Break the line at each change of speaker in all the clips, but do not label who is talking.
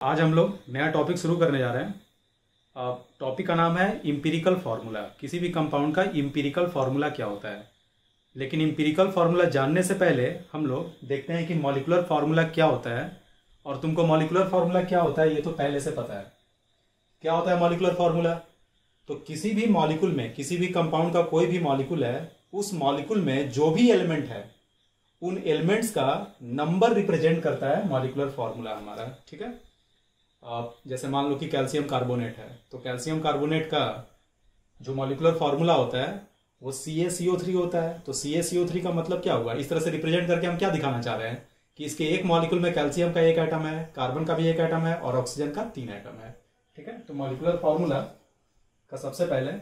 आज हम लोग नया टॉपिक शुरू करने जा रहे हैं। टॉपिक का नाम है इम्पीरिकल फार्मूला किसी भी कंपाउंड का इम्पीरिकल फार्मूला क्या होता है? लेकिन इम्पीरिकल फार्मूला जानने से पहले हम लोग देखते हैं कि मॉलिकुलर फार्मूला क्या होता है और तुमको मॉलिकुलर फार्मूला क्या होता है ये तो पहले से पता है। क्या होता है मॉलिकुलर फार्मूला तो किसी भी मॉलिकुल में, किसी भी कंपाउंड का कोई भी मॉलिकुल है, उस मॉलिकुल में जो भी एलिमेंट है, उन एलिमेंट्स का नंबर रिप्रेजेंट करता है मॉलिकुलर फार्मूला हमारा, ठीक है? जैसे मान लो कि कैल्शियम कार्बोनेट है तो कैल्शियम कार्बोनेट का जो मॉलिकुलर फार्मूला होता है, वो सी थ्री होता है। तो सी थ्री का मतलब क्या हुआ? इस तरह से रिप्रेजेंट करके हम क्या दिखाना चाह रहे हैं? कि इसके एक मॉलिकुल में कैल्शियम का एक आइटम है कार्बन का भी एक आइटम है, और ऑक्सीजन का तीन आइटम है। ठीक है? तो मॉलिकुलर फार्मूला का सबसे पहले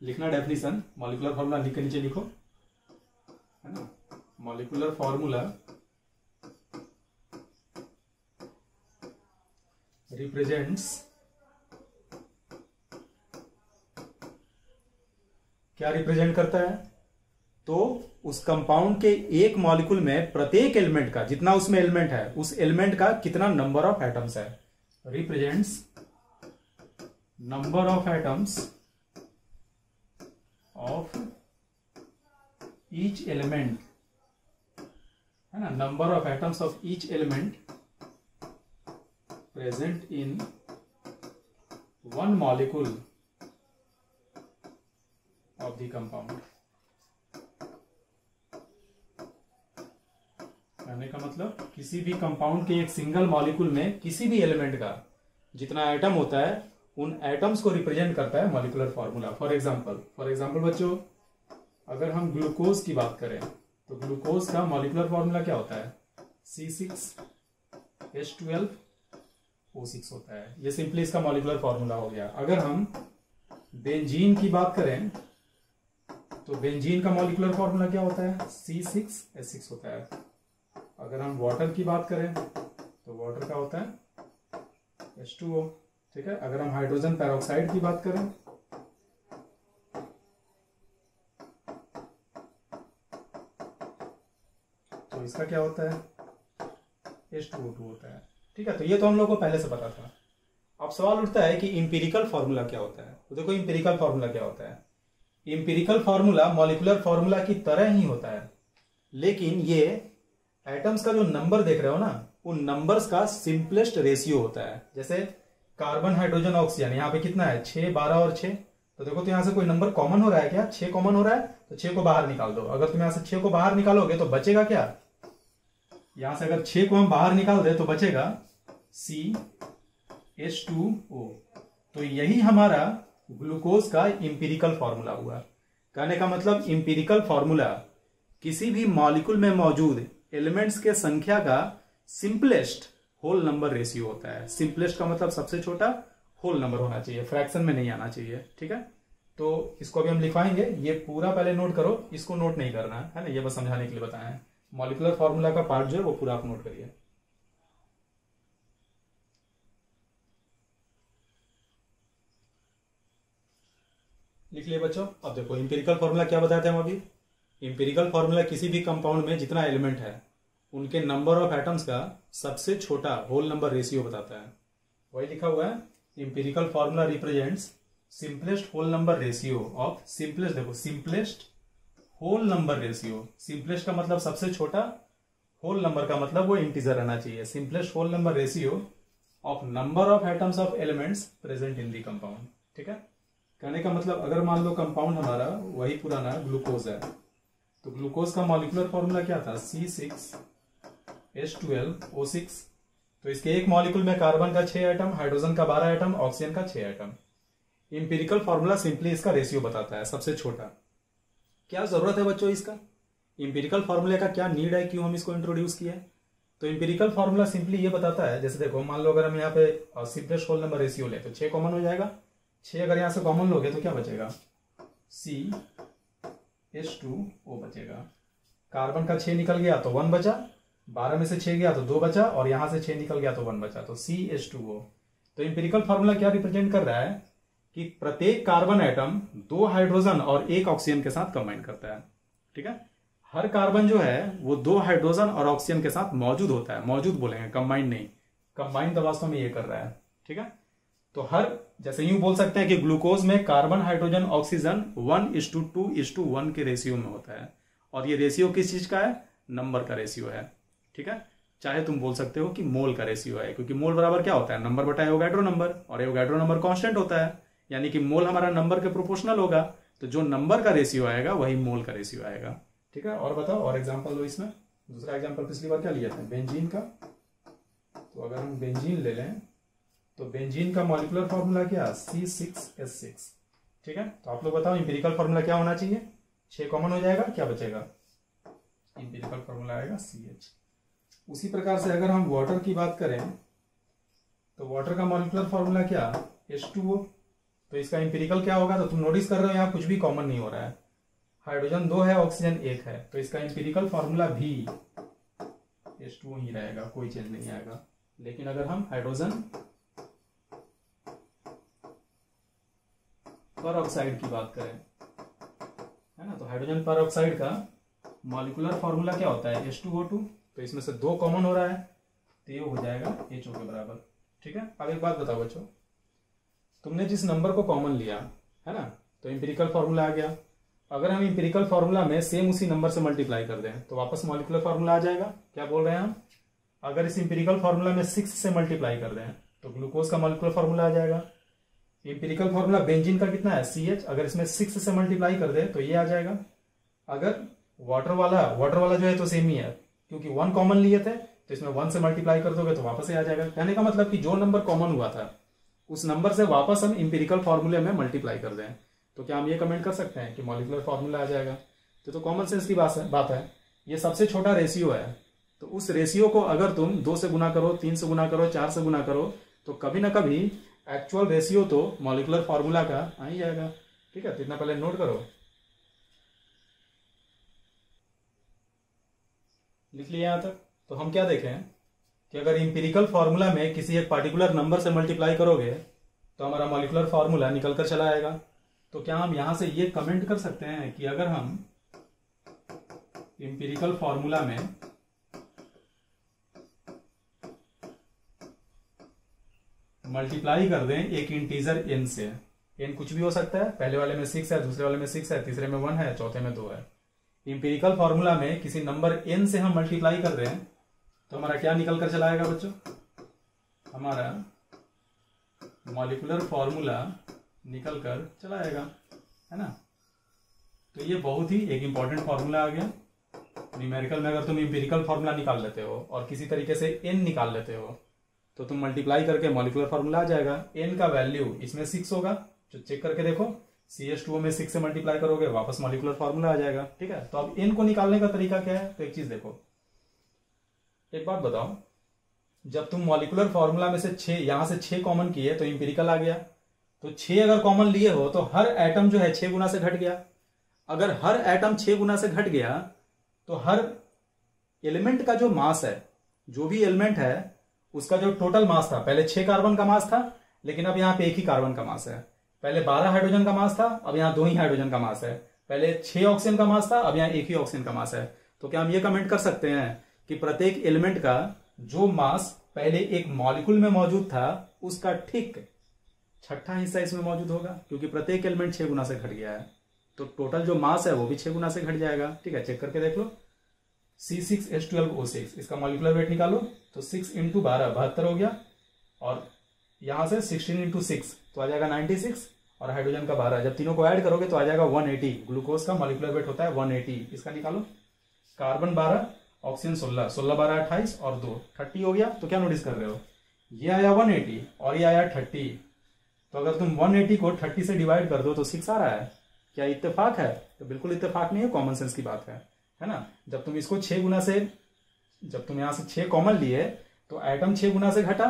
लिखना डेफिनेशन मॉलिकुलर फार्मूला लिख के नीचे लिखो। है ना? मॉलिकुलर फार्मूला रिप्रेजेंट्स क्या रिप्रेजेंट करता है? तो उस कंपाउंड के एक मॉलिक्यूल में प्रत्येक एलिमेंट का, जितना उसमें एलिमेंट है, उस एलिमेंट का कितना नंबर ऑफ़ एटम्स है? Represents number of atoms of each element है ना? Number of atoms of each element present in one molecule of the compound. कहने का मतलब किसी भी कंपाउंड के एक सिंगल मॉलिक्यूल में किसी भी एलिमेंट का जितना एटम होता है, उन एटम्स को रिप्रेजेंट करता है molecular formula for example for example बच्चों, अगर हम ग्लूकोज की बात करें तो ग्लूकोज का मॉलिकुलर फॉर्मूला क्या होता है? C six H twelve O six होता है। ये सिंपली इसका मॉलिकुलर फॉर्मूला हो गया। अगर हम बेंजीन की बात करें तो बेंजीन का मॉलिकुलर फॉर्मूला क्या होता है? सी सिक्स एस सिक्स होता है। अगर हम वाटर की बात करें तो वाटर का होता है एच टू ओ ठीक है? अगर हम हाइड्रोजन पेरोक्साइड की बात करें तो इसका क्या होता है? एच टू ओ टू होता है। ठीक है तो ये तो हम लोग को पहले से पता था। अब सवाल उठता है कि इंपेरिकल फार्मूला क्या होता है? तो देखो इंपेरिकल फार्मूला क्या होता है? इंपेरिकल फार्मूला मॉलिकुलर फार्मूला की तरह ही होता है। लेकिन ये एटम्स का जो नंबर देख रहे हो ना, उन नंबर्स का सिंपलेस्ट रेशियो होता है। जैसे कार्बन हाइड्रोजन ऑक्सीजन यहाँ पे कितना है? छह, बारह और छह। तो देखो तो यहाँ से कोई नंबर कॉमन हो रहा है क्या? छह कॉमन हो रहा है तो छह को बाहर निकाल दो। अगर तुम यहाँ से छह को बाहर निकालोगे तो बचेगा क्या? यहाँ से अगर छह को हम बाहर निकाल दे तो बचेगा। सी एच टू ओ तो यही हमारा ग्लूकोज का इंपेरिकल फॉर्मूला हुआ। कहने का मतलब इंपेरिकल फॉर्मूला किसी भी मॉलिक्यूल में मौजूद एलिमेंट्स के संख्या का सिंपलेस्ट होल नंबर रेशियो होता है। सिंपलेस्ट का मतलब सबसे छोटा होल नंबर होना चाहिए फ्रैक्शन में नहीं आना चाहिए, ठीक है? तो इसको अभी हम लिखवाएँगे ये पूरा पहले नोट करो, इसको नोट नहीं करना, है ना? ये बस समझाने के लिए बताया है। मॉलिकुलर फॉर्मूला का पार्ट जो है, वो पूरा आप नोट करिए। लिख लिए बच्चों। अब देखो इंपेरिकल फॉर्मूला क्या बताते हैं हम अभी? इंपेरिकल फॉर्मूला किसी भी कंपाउंड में जितना एलिमेंट है, उनके नंबर ऑफ़ एटम्स का सबसे छोटा होल नंबर रेशियो बताता है। वही लिखा हुआ है empirical formula represents simplest whole number ratio of simplest देखो simplest whole number ratio simplest का मतलब सबसे छोटा होल नंबर का मतलब वो इंटीजर रहना चाहिए। Simplest whole number ratio of number of atoms of elements present in the compound ठीक है? कहने का मतलब अगर मान लो कंपाउंड हमारा वही पुराना ग्लूकोज है तो ग्लूकोज का मॉलिकुलर फॉर्मूला क्या था? C six H twelve O six तो इसके एक मॉलिक्यूल में कार्बन का छह आइटम हाइड्रोजन का बारह आइटम ऑक्सीजन का छह आइटम इंपेरिकल फॉर्मूला सिंपली इसका रेशियो बताता है, सबसे छोटा। क्या ज़रूरत है बच्चों इसका? इंपेरिकल फॉर्मूले का क्या नीड है? क्यों हम इसको इंट्रोड्यूस किए तो इंपेरिकल फॉर्मूला सिंपली ये बताता है, जैसे देखो, मान लो अगर हम यहाँ पे सिंपलेस्ट होल नंबर रेशियो ले तो छह कॉमन हो जाएगा। छह अगर यहाँ से कॉमन लोगे तो क्या बचेगा? सी एच टू ओ बचेगा। कार्बन का छह निकल गया तो वन बचा, बारह में से छह गया तो दो बचा और यहाँ से छह निकल गया तो वन बचा तो सी एच टू ओ तो इंपेरिकल फॉर्मूला क्या रिप्रेजेंट कर रहा है कि प्रत्येक कार्बन एटम दो हाइड्रोजन और एक ऑक्सीजन के साथ कंबाइन करता है, ठीक है? हर कार्बन जो है, वो दो हाइड्रोजन और ऑक्सीजन के साथ मौजूद होता है, मौजूद बोलेंगे कंबाइंड नहीं। कंबाइन तो वास्तव में ये कर रहा है, ठीक है? तो हर जैसे यूँ बोल सकते हैं कि ग्लूकोज में carbon, hydrogen, oxygen one is to two two is to one ratio में होता है। और ये रेशियो किस चीज़ का है? नंबर का रेशियो है। ठीक है? चाहे तुम बोल सकते हो कि मोल का रेशियो है, क्योंकि मोल बराबर क्या होता है? नंबर बटा एवोगैड्रो नंबर और एवोगैड्रो नंबर कांस्टेंट होता है। यानी कि मोल हमारा नंबर के प्रोपोर्शनल होगा तो जो नंबर का रेशियो आएगा, वही मोल का रेशियो आएगा। ठीक है? और बताओ, और एग्ज़ाम्पल दो इसमें। दूसरा एग्ज़ाम्पल पिछली बार क्या लिया था? बेंजीन का? तो अगर हम बेंजीन ले लें तो बेंजीन का मॉलिकुलर फॉर्मूला क्या सी सिक्स एस सिक्स ठीक है? तो आप लोग बताओ इंपेरिकल फॉर्मूला क्या होना चाहिए? छह कॉमन हो जाएगा, क्या बचेगा? इंपेरिकल फॉर्मूला आएगा सी एच उसी प्रकार से अगर हम वाटर की बात करें तो वाटर का मॉलिकुलर फॉर्मूला क्या एच टू ओ तो इसका इंपेरिकल क्या होगा? तो तुम नोटिस कर रहे हो यहाँ कुछ भी कॉमन नहीं हो रहा है। हाइड्रोजन दो है ऑक्सीजन एक है। तो इसका इंपेरिकल फॉर्मूला भी एच टू ही रहेगा, कोई चेंज नहीं आएगा। लेकिन अगर हम हाइड्रोजन पर ऑक्साइड की बात करें, है ना? तो हाइड्रोजन पर ऑक्साइड का मॉलिकुलर फॉर्मूला क्या होता है? एच टू ओ टू तो इसमें से दो कॉमन हो रहा है तो ये हो जाएगा एच ओ के बराबर, ठीक है? अब एक बात बताओ बच्चों, तुमने जिस नंबर को कॉमन लिया, है ना? तो इंपेरिकल फॉर्मूला आ गया। अगर हम इंपेरिकल फॉर्मूला में सेम उसी नंबर से मल्टीप्लाई कर दें तो वापस मॉलिकुलर फॉर्मूला आ जाएगा। क्या बोल रहे हैं हम? अगर इस इंपेरिकल फॉर्मूला में सिक्स से मल्टीप्लाई कर दें तो ग्लूकोज का मॉलिकुलर फॉर्मूला आ जाएगा। इंपेरिकल फॉर्मूला बेंजीन का कितना है? सी एच अगर इसमें सिक्स से मल्टीप्लाई कर दे तो ये आ जाएगा। अगर वाटर वाला वाटर वाला जो है तो सेम ही है। क्योंकि वन कॉमन लिए थे तो इसमें वन से मल्टीप्लाई कर दोगे तो वापस ही आ जाएगा। कहने का मतलब कि जो नंबर कॉमन हुआ था, उस नंबर से वापस हम इंपेरिकल फॉर्मूले में मल्टीप्लाई कर दें। तो क्या हम ये कमेंट कर सकते हैं कि मॉलिकुलर फॉर्मूला आ जाएगा? तो तो कॉमन सेंस की बात है बात है। ये सबसे छोटा रेशियो है। तो उस रेशियो को अगर तुम दो से गुना करो, तीन से गुना करो, चार से गुना करो तो कभी ना कभी एक्चुअल रेशियो तो मॉलिकुलर फॉर्मूला का आ ही जाएगा। ठीक है तो इतना पहले नोट करो। लिख लिया यहाँ तक। तो हम क्या देखें? कि अगर इंपेरिकल फॉर्मूला में किसी एक पार्टिकुलर नंबर से मल्टीप्लाई करोगे तो हमारा मॉलिकुलर फॉर्मूला निकल कर चला आएगा। तो क्या हम यहाँ से ये कमेंट कर सकते हैं कि अगर हम इंपेरिकल फॉर्मूला में मल्टीप्लाई कर दें, एक इंटीजर एन से। एन कुछ भी हो सकता है, पहले वाले में सिक्स है, दूसरे वाले में सिक्स है, तीसरे में वन है, चौथे में दो है। इंपेरिकल फॉर्मूला में किसी नंबर एन से हम मल्टीप्लाई कर दें तो हमारा क्या निकल कर चलाएगा बच्चों? हमारा मॉलिकुलर फॉर्मूला निकल कर चला आएगा है ना? तो ये बहुत ही एक इंपॉर्टेंट फॉर्मूला आ गया। न्यूमेरिकल में अगर तुम इंपेरिकल फॉर्मूला निकाल लेते हो और किसी तरीके से एन निकाल लेते हो तो तुम मल्टीप्लाई करके मॉलिकुलर फॉर्मूला आ जाएगा। एन का वैल्यू इसमें सिक्स होगा। जो चेक करके देखो। सी एस टू में सिक्स से मल्टीप्लाई करोगे, वापस मॉलिकुलर फॉर्मूला आ जाएगा। ठीक है? तो अब एन को निकालने का तरीका क्या है? तो एक चीज़ देखो। एक बात बताओ। जब तुम मॉलिकुलर फॉर्मूला में से छह, यहाँ से छह कॉमन किए तो इंपेरिकल आ गया। तो छह अगर कॉमन लिए हो तो हर एटम जो है छह गुना से घट गया। अगर हर एटम छह गुना से घट गया तो हर एलिमेंट का जो मास है, जो भी एलिमेंट है उसका जो टोटल मास था, पहले छह कार्बन का मास था, लेकिन अब यहाँ पे एक ही कार्बन का मास है। पहले बारह हाइड्रोजन का मास था, अब यहाँ दो ही हाइड्रोजन का मास है। पहले छह ऑक्सीजन का मास था, अब यहाँ एक ही ऑक्सीजन का मास है। तो क्या हम ये कमेंट कर सकते हैं कि प्रत्येक एलिमेंट का जो मास पहले एक मॉलिक्यूल में मौजूद था, उसका ठीक छठा हिस्सा इसमें मौजूद होगा, क्योंकि प्रत्येक एलिमेंट छह गुना से घट गया है। तो टोटल जो मास है, वो भी छह गुना से घट जाएगा। ठीक है चेक करके देख लो। C six H twelve O six इसका मॉलिकुलर वेट निकालो तो सिक्स इंटू बारह, बहत्तर हो गया। और यहाँ से सिक्सटीन इंटू सिक्स तो आ जाएगा नाइनटी सिक्स और हाइड्रोजन का बारह। जब तीनों को ऐड करोगे तो आ जाएगा वन एटी ग्लूकोज का मॉलिकुलर वेट होता है वन एटी इसका निकालो। कार्बन बारह ऑक्सीजन सोलह। सोलह बारह अट्ठाईस और दो। थर्टी हो गया तो क्या नोटिस कर रहे हो? ये आया वन एटी और ये आया थर्टी तो अगर तुम वन एटी को थर्टी से डिवाइड कर दो तो सिक्स आ रहा है। क्या इतफाक है? तो बिल्कुल इतफाक नहीं है कॉमन सेंस की बात है। है ना? जब तुम इसको छह गुना से, जब तुम यहाँ से छह कॉमन लिए तो एटम छह गुना से घटा,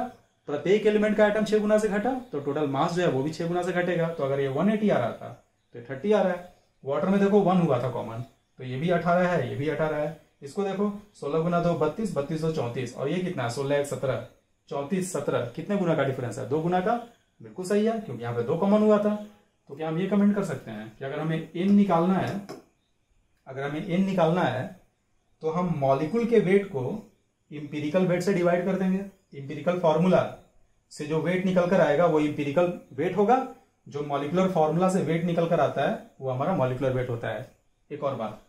प्रत्येक एलिमेंट का एटम छह गुना से घटा तो टोटल मास जो है वो भी छह गुना से घटेगा। तो अगर ये वन एटी आ रहा था तो थर्टी आ रहा है। वाटर में देखो वन हुआ था कॉमन तो ये भी अठारह है, ये भी अठारह है। इसको देखो, सोलह गुना दो, बत्तीस बत्तीस दो, चौंतीस। और ये कितना है? सोलह, एक, सत्रह। चौंतीस, सत्रह। कितने गुना का डिफरेंस है? दो गुना का? बिल्कुल सही है, क्योंकि यहाँ पे दो कॉमन हुआ था। तो क्या हम ये कमेंट कर सकते हैं कि अगर हमें एन निकालना है अगर हमें एन निकालना है तो हम मॉलिक्यूल के वेट को इंपेरिकल वेट से डिवाइड कर देंगे। इंपेरिकल फॉर्मूला से जो वेट निकल कर आएगा, वो इंपेरिकल वेट होगा। जो मॉलिकुलर फॉर्मूला से वेट निकल कर आता है, वो हमारा मॉलिकुलर वेट होता है। एक और बात,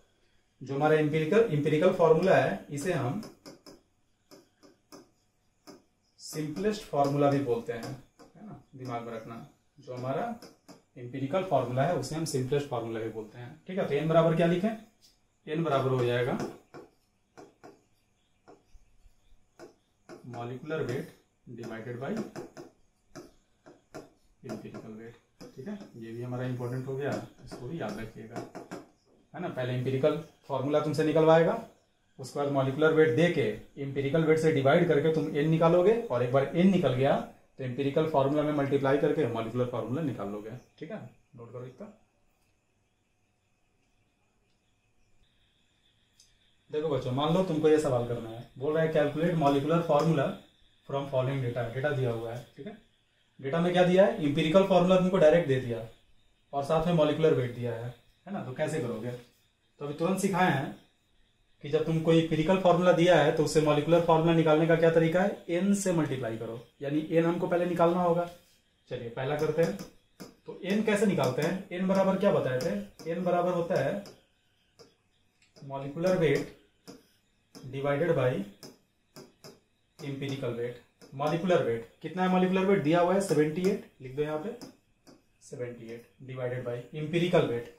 जो हमारा इंपेरिकल इंपेरिकल फॉर्मूला है, इसे हम सिंपलेस्ट फॉर्मूला भी बोलते हैं, है ना? दिमाग में रखना। जो हमारा इंपेरिकल फॉर्मूला है, उसे हम सिंपलेस्ट फॉर्मूला भी बोलते हैं। ठीक है तो एन बराबर क्या लिखें? एन बराबर हो जाएगा molecular weight divided by empirical weight ठीक है? ये भी हमारा इंपॉर्टेंट हो गया। इसको भी याद रखिएगा। है ना? पहले इंपेरिकल फॉर्मूला तुमसे निकलवाएगा। उसके बाद मॉलिकुलर वेट दे के इंपेरिकल वेट से डिवाइड करके तुम एन निकालोगे और एक बार एन निकल गया तो इंपेरिकल फॉर्मूला में मल्टीप्लाई करके मॉलिकुलर फॉर्मूला निकाल लोगे। ठीक है? नोट करो इतना। देखो बच्चों, मान लो तुमको ये सवाल करना है। बोल रहा है calculate molecular formula from following data data दिया हुआ है, ठीक है? डेटा में क्या दिया है? इंपेरिकल फॉर्मूला तुमको डायरेक्ट दे दिया। और साथ में मॉलिकुलर वेट दिया है है ना? तो कैसे करोगे? तो अभी तुरंत सिखाए हैं कि जब तुम कोई फ़िज़िकल फॉर्मूला दिया है तो उससे मॉलिकुलर फॉर्मूला निकालने का क्या तरीका है? एन से मल्टीप्लाई करो। यानी एन हमको पहले निकालना होगा। चलिए, पहला करते हैं। तो एन कैसे निकालते हैं? एन बराबर क्या बताए थे? एन बराबर होता है molecular weight divided by empirical weight molecular weight कितना है मॉलिकुलर वेट दिया हुआ है सेवेंटी एट लिख दो यहाँ पे। Seventy eight divided by empirical weight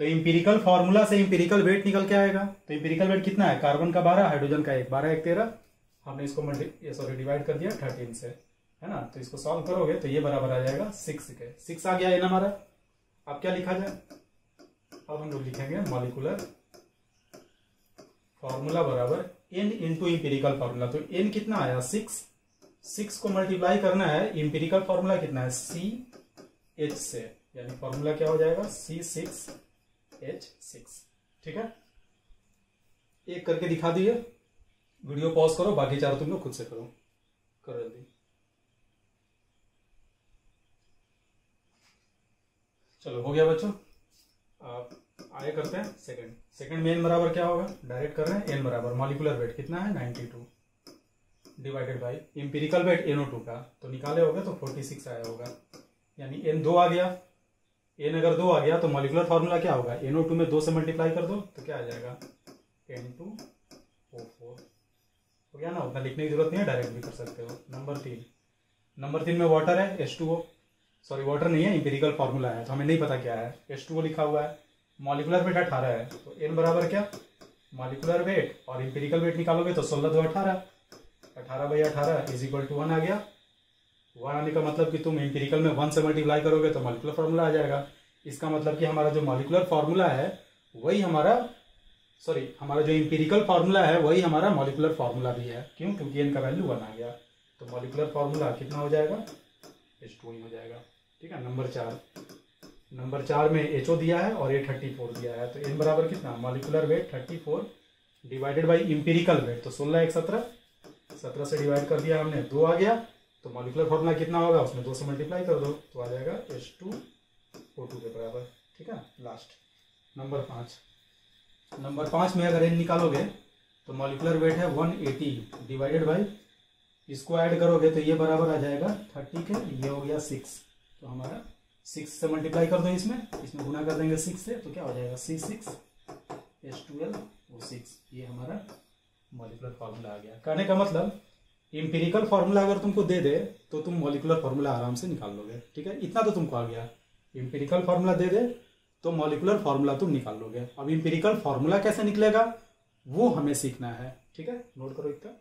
तो इंपेरिकल फॉर्मूला से इंपेरिकल वेट निकल के आएगा। तो इंपेरिकल वेट कितना है? कार्बन का बारह हाइड्रोजन का एक, बारह, एक, तेरह। हमने इसको सॉरी डिवाइड कर दिया थर्टीन से, है ना? तो इसको सॉल्व करोगे तो ये बराबर आ जाएगा सिक्स के। सिक्स आ गया एन हमारा। अब क्या लिखा जाए? अब हम लोग लिखेंगे मॉलिकुलर फॉर्मूला बराबर एन इंटू इंपेरिकल फॉर्मूला तो एन कितना आया? सिक्स सिक्स को मल्टीप्लाई करना है इंपेरिकल फॉर्मूला कितना है? सी एच से। यानी फॉर्मूला क्या हो जाएगा? सी सिक्स एच सिक्स ठीक है? एक करके दिखा दिए। वीडियो पॉज करो, बाकी चार तुम लोग खुद से करो। करो जल्दी। चलो, हो गया बच्चों। आप आगे करते हैं। सेकंड सेकंड में एन बराबर क्या होगा? डायरेक्ट कर रहे हैं। एन बराबर। मॉलिकुलर वेट कितना है? 92 divided by empirical weight N O two का। तो निकाले होगा तो 46 आया होगा। यानी एन दो आ गया। एन अगर दो आ गया तो मॉलिकुलर फार्मूला क्या होगा? एनओ टू में दो से मल्टीप्लाई कर दो तो क्या आ जाएगा? एन टू ओ फोर हो गया ना? उतना लिखने की ज़रूरत नहीं है। डायरेक्ट भी कर सकते हो। नंबर तीन। नंबर तीन में वाटर है H two O sorry water नहीं है इंपेरिकल फार्मूला है। तो हमें नहीं पता क्या है। एच टू ओ लिखा हुआ है। मॉलिकुलर वेट अठारह है तो एन बराबर क्या? मॉलिकुलर वेट और इंपेरिकल वेट निकालोगे तो सोलह दो अठारह। अठारह बाई अठारह इज़ इक्वल टू वन आ गया। वन आने का मतलब कि तुम इंपेरिकल में वन से मल्टीप्लाई करोगे तो मॉलिकुलर फार्मूला आ जाएगा। इसका मतलब कि हमारा जो मॉलिकुलर फार्मूला है, वही हमारा सॉरी हमारा जो इंपेरिकल फार्मूला है, वही हमारा मॉलिकुलर फार्मूला भी है। क्यों? क्योंकि इनका वैल्यू वन आ गया। तो मॉलिकुलर फार्मूला कितना हो जाएगा? एच टू हो जाएगा। ठीक है? नंबर चार। नंबर चार में एच दिया है और ए थर्टी फोर दिया है। तो एन बराबर कितना? Molecular weight thirty four divided by empirical weight तो सोलह एक सत्रह सत्रह से डिवाइड कर दिया हमने, दो आ गया। तो मॉलिकुलर फॉर्मूला कितना होगा? उसमें दो से मल्टीप्लाई कर दो तो आ जाएगा एच टू ओ टू के बराबर। ठीक है? लास्ट नंबर पाँच। नंबर पाँच में अगर एन निकालोगे तो मॉलिकुलर वेट है वन डिवाइडेड बाई इसको ऐड करोगे तो ये बराबर आ जाएगा थर्टी के, ये हो गया सिक्स तो हमारा सिक्स से मल्टीप्लाई कर दो इसमें इसमें गुना कर देंगे सिक्स से तो क्या हो जाएगा? C six H twelve O six ये हमारा मॉलिकुलर फॉर्मूला आ गया। कहने का मतलब इंपेरिकल फार्मूला अगर तुमको दे दे तो तुम मॉलिकुलर फार्मूला आराम से निकाल लोगे, ठीक है? इतना तो तुमको आ गया। इम्पेरिकल फार्मूला दे दे तो मॉलिकुलर फार्मूला तुम निकाल लोगे। अब इम्पेरिकल फार्मूला कैसे निकलेगा, वो हमें सीखना है, ठीक है? नोट करो इतना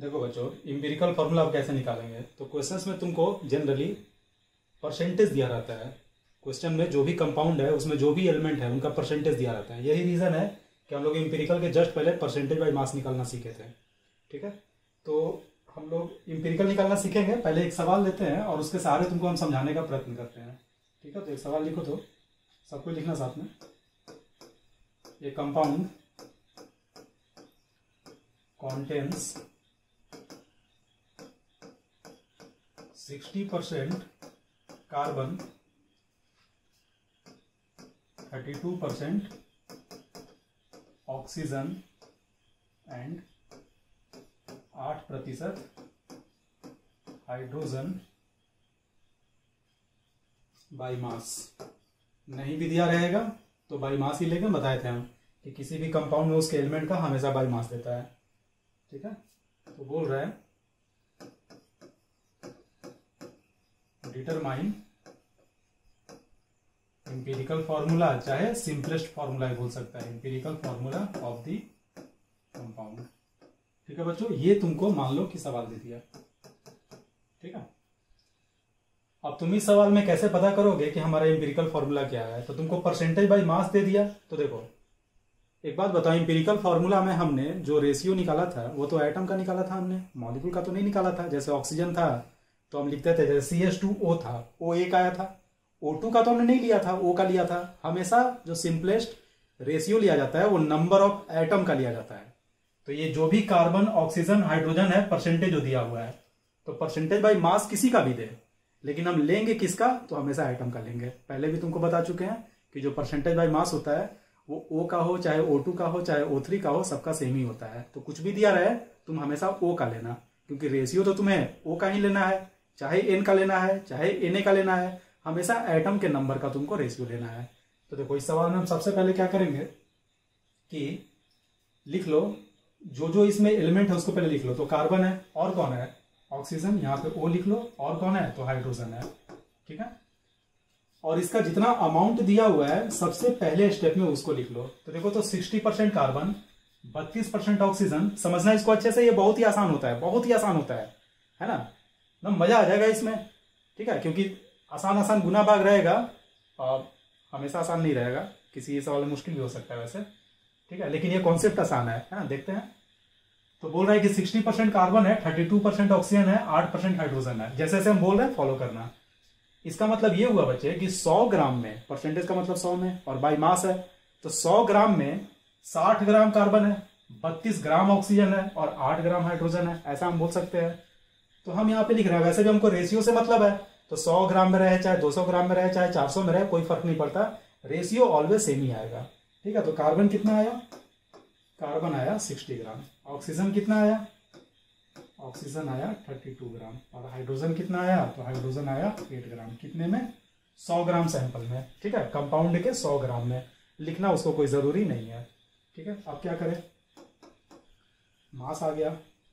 देखो बच्चों इंपेरिकल फार्मूला आप कैसे निकालेंगे? तो क्वेश्चंस में तुमको जनरली परसेंटेज दिया रहता है। क्वेश्चन में जो भी कंपाउंड है, उसमें जो भी एलिमेंट है, उनका परसेंटेज दिया रहता है। यही रीजन है कि हम लोग इम्पेरिकल के जस्ट पहले परसेंटेज बाई मास निकालना सीखे थे। ठीक है? तो हम लोग इम्पेरिकल निकालना सीखेंगे। पहले एक सवाल लेते हैं और उसके सहारे तुमको हम समझाने का प्रयत्न करते हैं। ठीक है? तो एक सवाल लिखो तो। सबको लिखना साथ में। ये compound contains sixty percent carbon, thirty two percent oxygen and आठ प्रतिशत हाइड्रोजन बाई मास नहीं भी दिया रहेगा तो बाई मास ही लेके बताए थे हम कि किसी भी कंपाउंड में उसके एलिमेंट का हमेशा बाई मास देता है। ठीक है? तो बोल रहे हैं डिटरमाइन इंपेरिकल फॉर्मूला चाहे सिंपलेस्ट फॉर्मूला बोल सकता है empirical formula of the compound ठीक है बच्चों? ये तुमको मान लो कि सवाल दे दिया। ठीक है? अब तुम इस सवाल में कैसे पता करोगे कि हमारा इंपेरिकल फॉर्मूला क्या है? तो तुमको परसेंटेज बाई मास दे दिया। तो देखो, एक बात बताओ इंपेरिकल फॉर्मूला में हमने जो रेशियो निकाला था, वो तो एटम का निकाला था हमने मॉलिक्यूल का तो नहीं निकाला था, जैसे ऑक्सीजन था। तो हम लिखते थे जैसे सी एच टू ओ था, ओ एक आया था, ओ टू का तो हमने नहीं लिया था, ओ का लिया था। हमेशा जो सिंपलेस्ट रेशियो लिया जाता है, वो नंबर ऑफ़ एटम का लिया जाता है। तो ये जो भी कार्बन ऑक्सीजन हाइड्रोजन है परसेंटेज जो दिया हुआ है तो परसेंटेज बाई मास किसी का भी दे। लेकिन हम लेंगे किसका तो हमेशा आइटम का लेंगे। पहले भी तुमको बता चुके हैं कि जो परसेंटेज बाई मास होता है, वो ओ का हो, चाहे ओ टू का हो, चाहे ओ थ्री का हो, सबका सेम ही होता है। तो कुछ भी दिया रहे, तुम हमेशा ओ का लेना, क्योंकि रेशियो तो तुम्हें ओ का ही लेना है। चाहे एन का लेना है, चाहे एन का लेना है, हमेशा एटम के नंबर का तुमको रेशियो लेना है। तो देखो, इस सवाल में हम सबसे पहले क्या करेंगे कि लिख लो, जो जो इसमें एलिमेंट है उसको पहले लिख लो। तो कार्बन है, और कौन है? ऑक्सीजन यहाँ पे ओ लिख लो, और कौन है? तो हाइड्रोजन है। ठीक है? और इसका जितना अमाउंट दिया हुआ है, सबसे पहले स्टेप में उसको लिख लो। तो देखो तो 60 परसेंट कार्बन बत्तीस परसेंट ऑक्सीजन समझना इसको अच्छे से, ये बहुत ही आसान होता है, बहुत ही आसान होता है। है ना? ना, मज़ा आ जाएगा इसमें। ठीक है? क्योंकि आसान आसान गुना भाग रहेगा और हमेशा आसान नहीं रहेगा। किसी ये सवाल में मुश्किल भी हो सकता है वैसे। ठीक है? लेकिन ये कॉन्सेप्ट आसान है है ना? देखते हैं। तो बोल रहा है कि 60 परसेंट कार्बन है 32 परसेंट ऑक्सीजन है 8 परसेंट हाइड्रोजन है। जैसे जैसे हम बोल रहे हैं फॉलो करना। इसका मतलब ये हुआ बच्चे कि 100 ग्राम में परसेंटेज का मतलब 100 में, और बाई मास है तो 100 ग्राम में 60 ग्राम कार्बन है 32 ग्राम ऑक्सीजन है, और 8 ग्राम हाइड्रोजन है। ऐसा हम बोल सकते हैं। तो हम यहाँ पे लिख रहे हैं, वैसे भी हमको रेशियो से मतलब है। तो 100 ग्राम में रहे, चाहे 200 ग्राम में रहे, चाहे 400 में रहे, कोई फ़र्क नहीं पड़ता। रेशियो ऑलवेज सेम ही आएगा। ठीक है तो कार्बन कितना आया? कार्बन आया 60 ग्राम। ऑक्सीजन कितना आया? ऑक्सीजन आया 32 ग्राम। और हाइड्रोजन कितना आया? तो हाइड्रोजन आया 8 ग्राम। कितने में? 100 ग्राम सैंपल में। ठीक है कंपाउंड के 100 ग्राम में। लिखना उसको कोई ज़रूरी नहीं है। ठीक है, अब क्या करें? मास आ गया।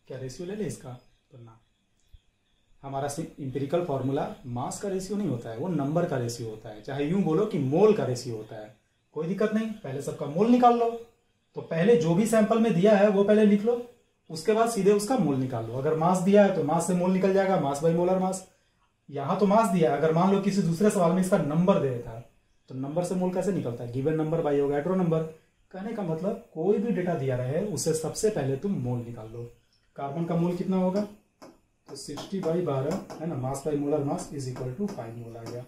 क्या रेशियो ले ले इसका? तो ना। हमारा इंपेरिकल फॉर्मूला मास का रेशियो नहीं होता है, वो नंबर का रेशियो होता है। चाहे यूँ बोलो कि मोल का रेशियो होता है। कोई दिक्कत नहीं, पहले सबका मोल निकाल लो। तो पहले जो भी सैंपल में दिया है, वो पहले लिख लो। उसके बाद सीधे उसका मोल निकाल लो। अगर मास दिया है तो मास से मोल निकल जाएगा मास बाई मोलर मास यहाँ तो मास दिया है। अगर मान लो किसी दूसरे सवाल में इसका नंबर दे था तो नंबर से मोल कैसे निकलता है? गिवन नंबर बाई होगा एट्रो नंबर कहने का मतलब कोई भी डेटा दिया रहे, उसे सबसे पहले तुम मोल निकाल लो। कार्बन का मोल कितना होगा? तो सिक्सटी बाई बारह है ना, mass by molar mass is equal to five mole आ गया।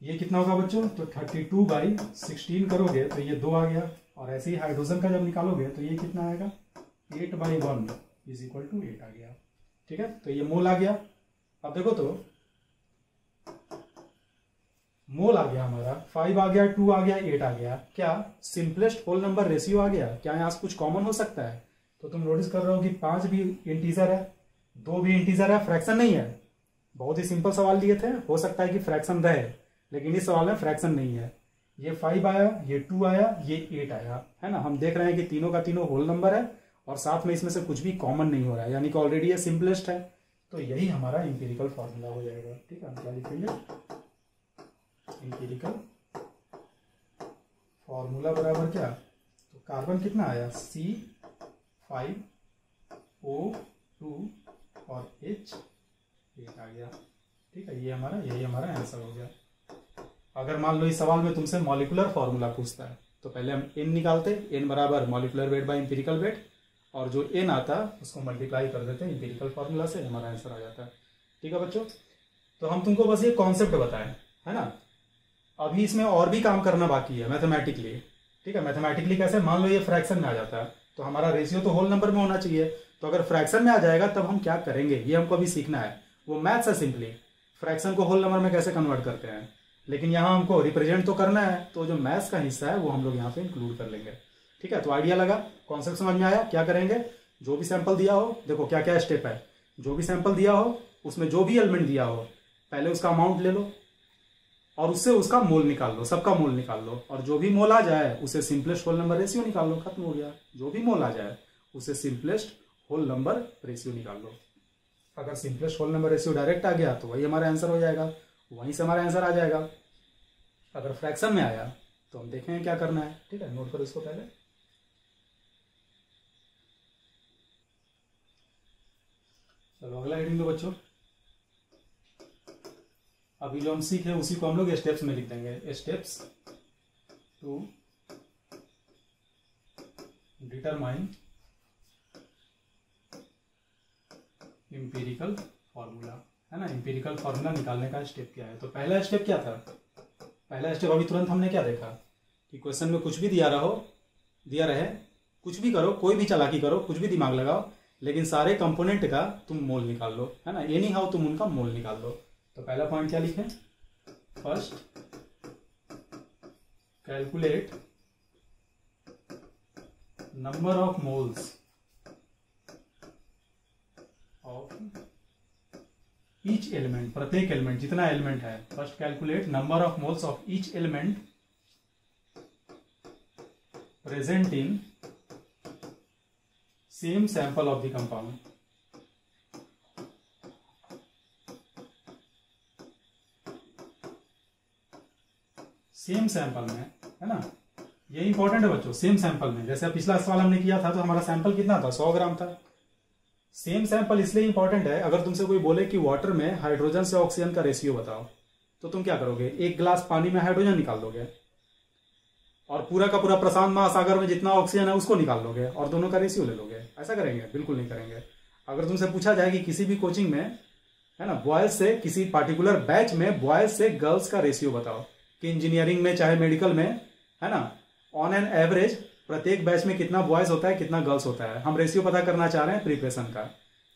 ये कितना होगा बच्चों? तो थर्टी टू बाई सिक्सटीन करोगे तो ये दो आ गया। और ऐसे ही हाइड्रोजन का जब निकालोगे तो ये कितना आएगा? Eight by one is equal to eight आ गया। ठीक है? तो ये मोल आ गया। अब देखो तो मोल आ गया हमारा फाइव आ गया टू आ गया एट आ गया। क्या? सिंपलेस्ट होल नंबर रेशियो आ गया? क्या यहाँ कुछ कॉमन हो सकता है? तो तुम नोटिस कर रहे हो कि पाँच भी इंटीजर है। दो भी इंटीजर है फ्रैक्शन नहीं है। बहुत ही सिंपल सवाल दिए थे। हो सकता है कि फ्रैक्शन रहे, लेकिन इस सवाल में फ्रैक्शन नहीं है। ये फाइव आया, ये टू आया, ये एट आया, है ना? हम देख रहे हैं कि तीनों का तीनों होल नंबर है, और साथ में इसमें से कुछ भी कॉमन नहीं हो रहा है। यानी कि ऑलरेडी ये सिंपलेस्ट है। तो यही हमारा इंपेरिकल फॉर्मूला हो जाएगा। ठीक है क्या लिखेंगे? इंपेरिकल फॉर्मूला बराबर क्या? तो कार्बन कितना आया? सी फाइव ओ टू और एच एक आ गया। ठीक है, ये हमारा, यही हमारा आंसर हो गया। अगर मान लो इस सवाल में तुमसे मॉलिकुलर फॉर्मूला पूछता है तो पहले हम एन निकालते एन बराबर molecular weight by empirical weight और जो एन आता है उसको मल्टीप्लाई कर देते हैं इंपेरिकल फॉर्मूला से, हमारा आंसर आ जाता है। ठीक है बच्चों? तो हम तुमको बस ये कॉन्सेप्ट बताएँ, है ना? अभी इसमें और भी काम करना बाकी है मैथमेटिकली ठीक है मैथमेटिकली कैसे? मान लो ये फ्रैक्शन में आ जाता है तो हमारा रेशियो तो होल नंबर में होना चाहिए। तो अगर फ्रैक्शन में आ जाएगा, तब हम क्या करेंगे? ये हमको अभी सीखना है। वो मैथ्स है सिंपली फ्रैक्शन को होल नंबर में कैसे कन्वर्ट करते हैं? लेकिन यहाँ हमको रिप्रेजेंट तो करना है तो जो मैथ्स का हिस्सा है, वो हम लोग यहाँ पे इंक्लूड कर लेंगे। ठीक है? तो आइडिया लगा। कॉन्सेप्ट समझ में आया? क्या करेंगे? जो भी सैंपल दिया हो, देखो क्या क्या स्टेप है। जो भी सैंपल दिया हो, उसमें जो भी एलिमेंट दिया हो, पहले उसका अमाउंट ले लो, और उससे उसका मोल निकाल लो, सबका मोल निकाल लो। और जो भी मोल आ जाए, उसे सिंपलेस्ट होल नंबर रेशियो निकाल लो। खत्म हो गया। जो भी मोल आ जाए, उसे सिंपलेस्ट होल नंबर रेशियो निकाल लो। अगर simplest whole number ratio direct आ गया तो वही हमारा आंसर हो जाएगा। वहीं से हमारा आंसर आ जाएगा। अगर फ्रैक्शन में आया तो हम देखेंगे क्या करना है। ठीक है नोट करो इसको पहले। चलो, अगला हेडिंग दो बच्चों। अभी जो हम सीखे, उसी को हम लोग स्टेप्स में लिख देंगे। Steps to determine empirical formula है ना? इंपेरिकल फॉर्मूला निकालने का स्टेप क्या है? तो पहला स्टेप क्या था? पहला स्टेप अभी तुरंत हमने क्या देखा? कि क्वेश्चन में कुछ भी दिया रहो, दिया रहे, कुछ भी करो, कोई भी चालाकी करो, कुछ भी दिमाग लगाओ, लेकिन सारे कंपोनेंट का तुम मोल निकाल लो, है ना? एनी हाउ तुम उनका मोल निकाल लो। तो पहला पॉइंट क्या लिखे? First calculate number of moles of each element प्रत्येक एलिमेंट जितना एलिमेंट है first calculate number of moles of each element present in same sample of the compound. Same sample में, है ना? ये इंपॉर्टेंट है बच्चों सेम सैंपल में। जैसे पिछला सवाल हमने किया था तो हमारा सैंपल कितना था? सौ ग्राम था। सेम सैंपल इसलिए इंपॉर्टेंट है, अगर तुमसे कोई बोले कि वाटर में हाइड्रोजन से ऑक्सीजन का रेशियो बताओ तो तुम क्या करोगे? एक गिलास पानी में हाइड्रोजन निकाल दोगे। और पूरा का पूरा प्रशांत महासागर में जितना ऑक्सीजन है उसको निकाल लोगे और दोनों का रेशियो ले लोगे। ऐसा करेंगे, बिल्कुल नहीं करेंगे। अगर तुमसे पूछा जाए कि किसी भी कोचिंग में, है ना बॉयज़ से किसी पार्टिकुलर बैच में बॉयज़ से गर्ल्स का रेशियो बताओ। कि इंजीनियरिंग में, चाहे मेडिकल में, है ना ऑन एन एवरेज प्रत्येक बैच में कितना बॉयज़ होता है, कितना गर्ल्स होता है। हम रेशियो पता करना चाह रहे हैं प्रिपरेशन का।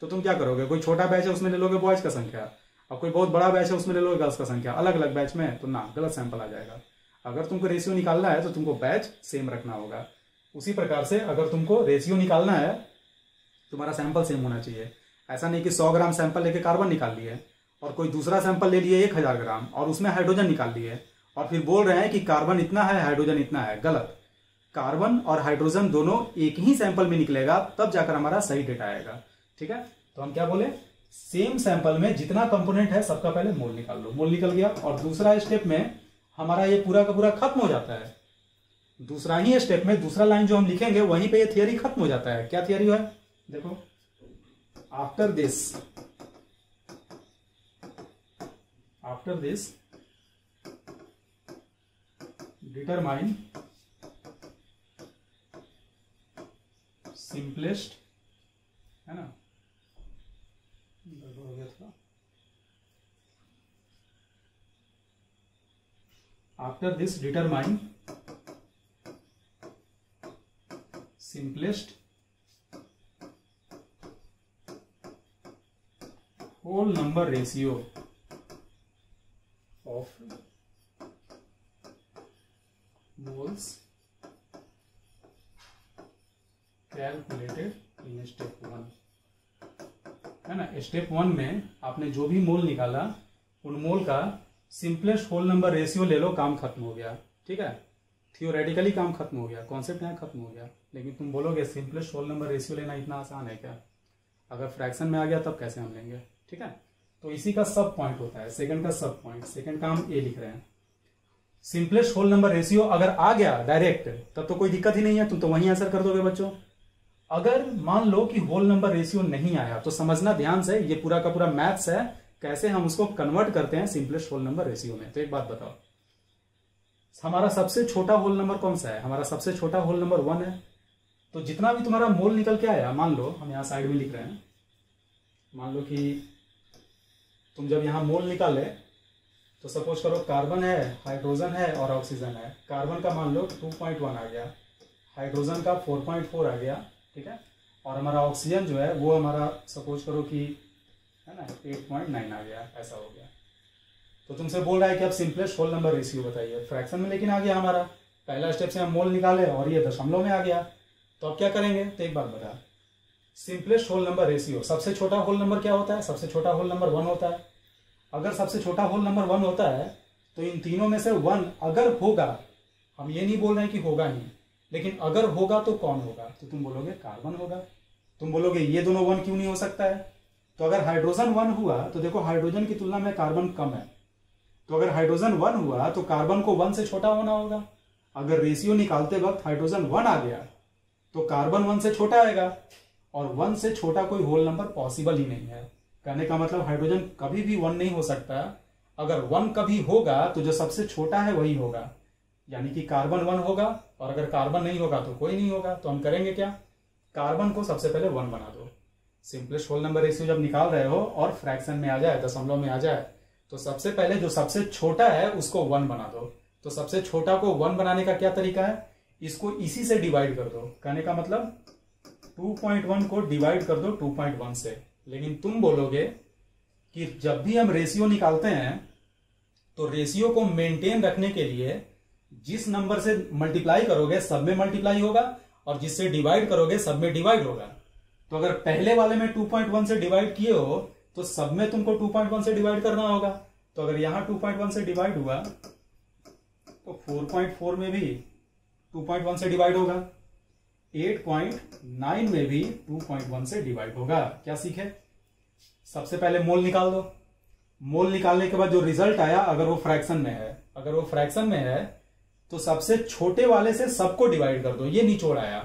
तो तुम क्या करोगे? कोई छोटा बैच है, उसमें ले लोगे बॉयज़ का संख्या। और कोई बहुत बड़ा बैच है, उसमें ले लोगे गर्ल्स का संख्या। अलग अलग बैच में तो ना, गलत सैंपल आ जाएगा। अगर तुमको रेशियो निकालना है तो तुमको बैच सेम रखना होगा। उसी प्रकार से अगर तुमको रेशियो निकालना है, तुम्हारा सैंपल सेम होना चाहिए। ऐसा नहीं कि सौ ग्राम सैंपल लेके कार्बन निकाल लिए, और कोई दूसरा सैंपल ले लिए एक हज़ार ग्राम, और उसमें हाइड्रोजन निकाल लिए, और फिर बोल रहे हैं कि कार्बन इतना है हाइड्रोजन इतना है। गलत। कार्बन और हाइड्रोजन दोनों एक ही सैंपल में निकलेगा, तब जाकर हमारा सही डेटा आएगा। ठीक है? तो हम क्या बोले? सेम सैंपल में जितना कंपोनेंट है, सबका पहले मोल निकाल लो। मोल निकल गया। और दूसरा स्टेप में हमारा ये पूरा का पूरा खत्म हो जाता है। दूसरा ही स्टेप में दूसरा लाइन जो हम लिखेंगे, वहीं पे ये थियरी खत्म हो जाता है। क्या थियरी है? देखो। After this after this determine simplest है ना? गड़बड़ हो गया थोड़ा after this determine simplest whole number ratio of moles calculated in step one है ना? स्टेप वन में आपने जो भी मोल निकाला, उन मोल का सिंपलेस्ट होल नंबर रेशियो ले लो, काम खत्म हो गया। ठीक है? थियोरेटिकली काम खत्म हो गया। कॉन्सेप्ट यहाँ खत्म हो गया। लेकिन तुम बोलोगे सिंपलेस्ट होल नंबर रेशियो लेना इतना आसान है क्या? अगर फ्रैक्शन में आ गया, तब कैसे हम लेंगे? ठीक है? तो इसी का सब पॉइंट होता है। सेकंड का सब पॉइंट सेकंड का हम ए लिख रहे हैं। सिंपलेस्ट होल नंबर रेशियो अगर आ गया डायरेक्ट तब तो कोई दिक्कत ही नहीं है। तुम तो वही आंसर कर दोगे बच्चों। अगर मान लो कि होल नंबर रेशियो नहीं आया तो समझना ध्यान से, ये पूरा का पूरा मैथ्स है, कैसे हम उसको कन्वर्ट करते हैं सिंपलेस्ट होल नंबर रेशियो में। तो एक बात बताओ। हमारा सबसे छोटा होल नंबर कौन सा है? हमारा सबसे छोटा होल नंबर वन है। तो जितना भी तुम्हारा मोल निकल के आया, मान लो, हम यहाँ साइड में लिख रहे हैं, मान लो कि तुम जब यहाँ मोल निकाले तो सपोज़ करो कार्बन है हाइड्रोजन है और ऑक्सीजन है। कार्बन का मान लो 2.1 आ गया हाइड्रोजन का 4.4 आ गया ठीक है? और हमारा ऑक्सीजन जो है, वो हमारा सपोज़ करो कि, है ना 8.9 आ गया, ऐसा हो गया। तो तुमसे बोल रहा है कि अब सिंपलेस्ट होल नंबर रेशियो बताइए। फ्रैक्शन में लेकिन आ गया हमारा। पहला स्टेप से हम मोल निकाले और ये दशमलव में आ गया। तो अब क्या करेंगे? तो एक बात बता सिंपलेस्ट होल नंबर रेशियो सबसे छोटा होल नंबर क्या होता है? सबसे छोटा होल नंबर वन होता है। अगर सबसे छोटा होल नंबर वन होता है तो इन तीनों में से वन अगर होगा, हम ये नहीं बोल रहे हैं कि होगा ही लेकिन अगर होगा तो कौन होगा? तो तुम बोलोगे कार्बन होगा। तुम बोलोगे ये दोनों वन क्यों नहीं हो सकता है? तो अगर हाइड्रोजन वन हुआ तो देखो हाइड्रोजन की तुलना में कार्बन कम है। तो अगर हाइड्रोजन वन हुआ तो कार्बन को वन से छोटा होना होगा। अगर रेशियो निकालते वक्त हाइड्रोजन वन आ गया तो कार्बन वन से छोटा आएगा। और वन से छोटा कोई होल नंबर पॉसिबल ही नहीं है। कहने का मतलब हाइड्रोजन कभी भी वन नहीं हो सकता। अगर वन कभी होगा तो जो सबसे छोटा है वही होगा। यानी कि कार्बन वन होगा। और अगर कार्बन नहीं होगा तो कोई नहीं होगा तो हम करेंगे क्या? कार्बन को सबसे पहले वन बना दो। सिंपलेस्ट होल नंबर रेशियो जब निकाल रहे हो और फ्रैक्शन में आ जाए दशमलव में आ जाए तो सबसे पहले जो सबसे छोटा है उसको वन बना दो। तो सबसे छोटा को वन बनाने का क्या तरीका है? इसको इसी से डिवाइड कर दो। कहने का मतलब 2.1 को डिवाइड कर दो 2.1 से। लेकिन तुम बोलोगे कि जब भी हम रेशियो निकालते हैं तो रेशियो को मेंटेन रखने के लिए जिस नंबर से मल्टीप्लाई करोगे, सब में मल्टीप्लाई होगा, और जिससे डिवाइड करोगे, सब में डिवाइड होगा। तो अगर पहले वाले में 2.1 से डिवाइड किए हो तो सब में तुमको 2.1 से डिवाइड करना होगा। तो अगर यहाँ 2.1 से डिवाइड हुआ तो 4.4 में भी 2.1 से डिवाइड होगा। 8.9 में भी 2.1 से डिवाइड होगा। क्या सीखे सबसे पहले मोल निकाल दो। मोल निकालने के बाद जो रिज़ल्ट आया, अगर वो फ्रैक्शन में है, अगर वो फ्रैक्शन में है तो सबसे छोटे वाले से सबको डिवाइड कर दो। ये निचोड़ आया।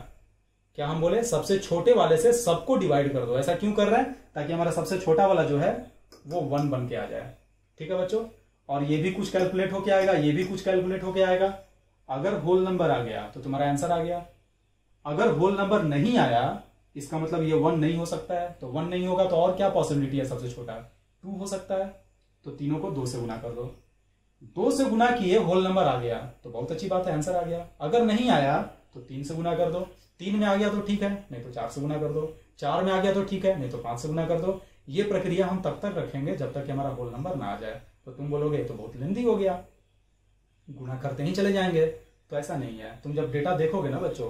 क्या हम बोले? सबसे छोटे वाले से सबको डिवाइड कर दो। ऐसा क्यों कर रहे हैं? ताकि हमारा सबसे छोटा वाला जो है, वो वन बन के आ जाए। ठीक है बच्चों? और ये भी कुछ कैलकुलेट होके आएगा, ये भी कुछ कैलकुलेट होके आएगा। अगर होल नंबर आ गया तो तुम्हारा आंसर आ गया। अगर होल नंबर नहीं आया, इसका मतलब ये वन नहीं हो सकता है। तो वन नहीं होगा तो और क्या पॉसिबिलिटी है सबसे छोटा? टू हो सकता है। तो तीनों को दो से गुना कर दो। दो से गुना किए होल नंबर आ गया तो बहुत अच्छी बात है आंसर आ गया। अगर नहीं आया तो तीन से गुना कर दो। तीन में आ गया तो ठीक है, नहीं तो चार से गुना कर दो। चार में आ गया तो ठीक है, नहीं तो पाँच से गुना कर दो। ये प्रक्रिया हम तब तक रखेंगे जब तक हमारा होल नंबर ना आ जाए। तो तुम बोलोगे तो बहुत लेंदी हो गया। गुना करते ही चले जाएँगे। तो ऐसा नहीं है। तुम जब डेटा देखोगे ना बच्चों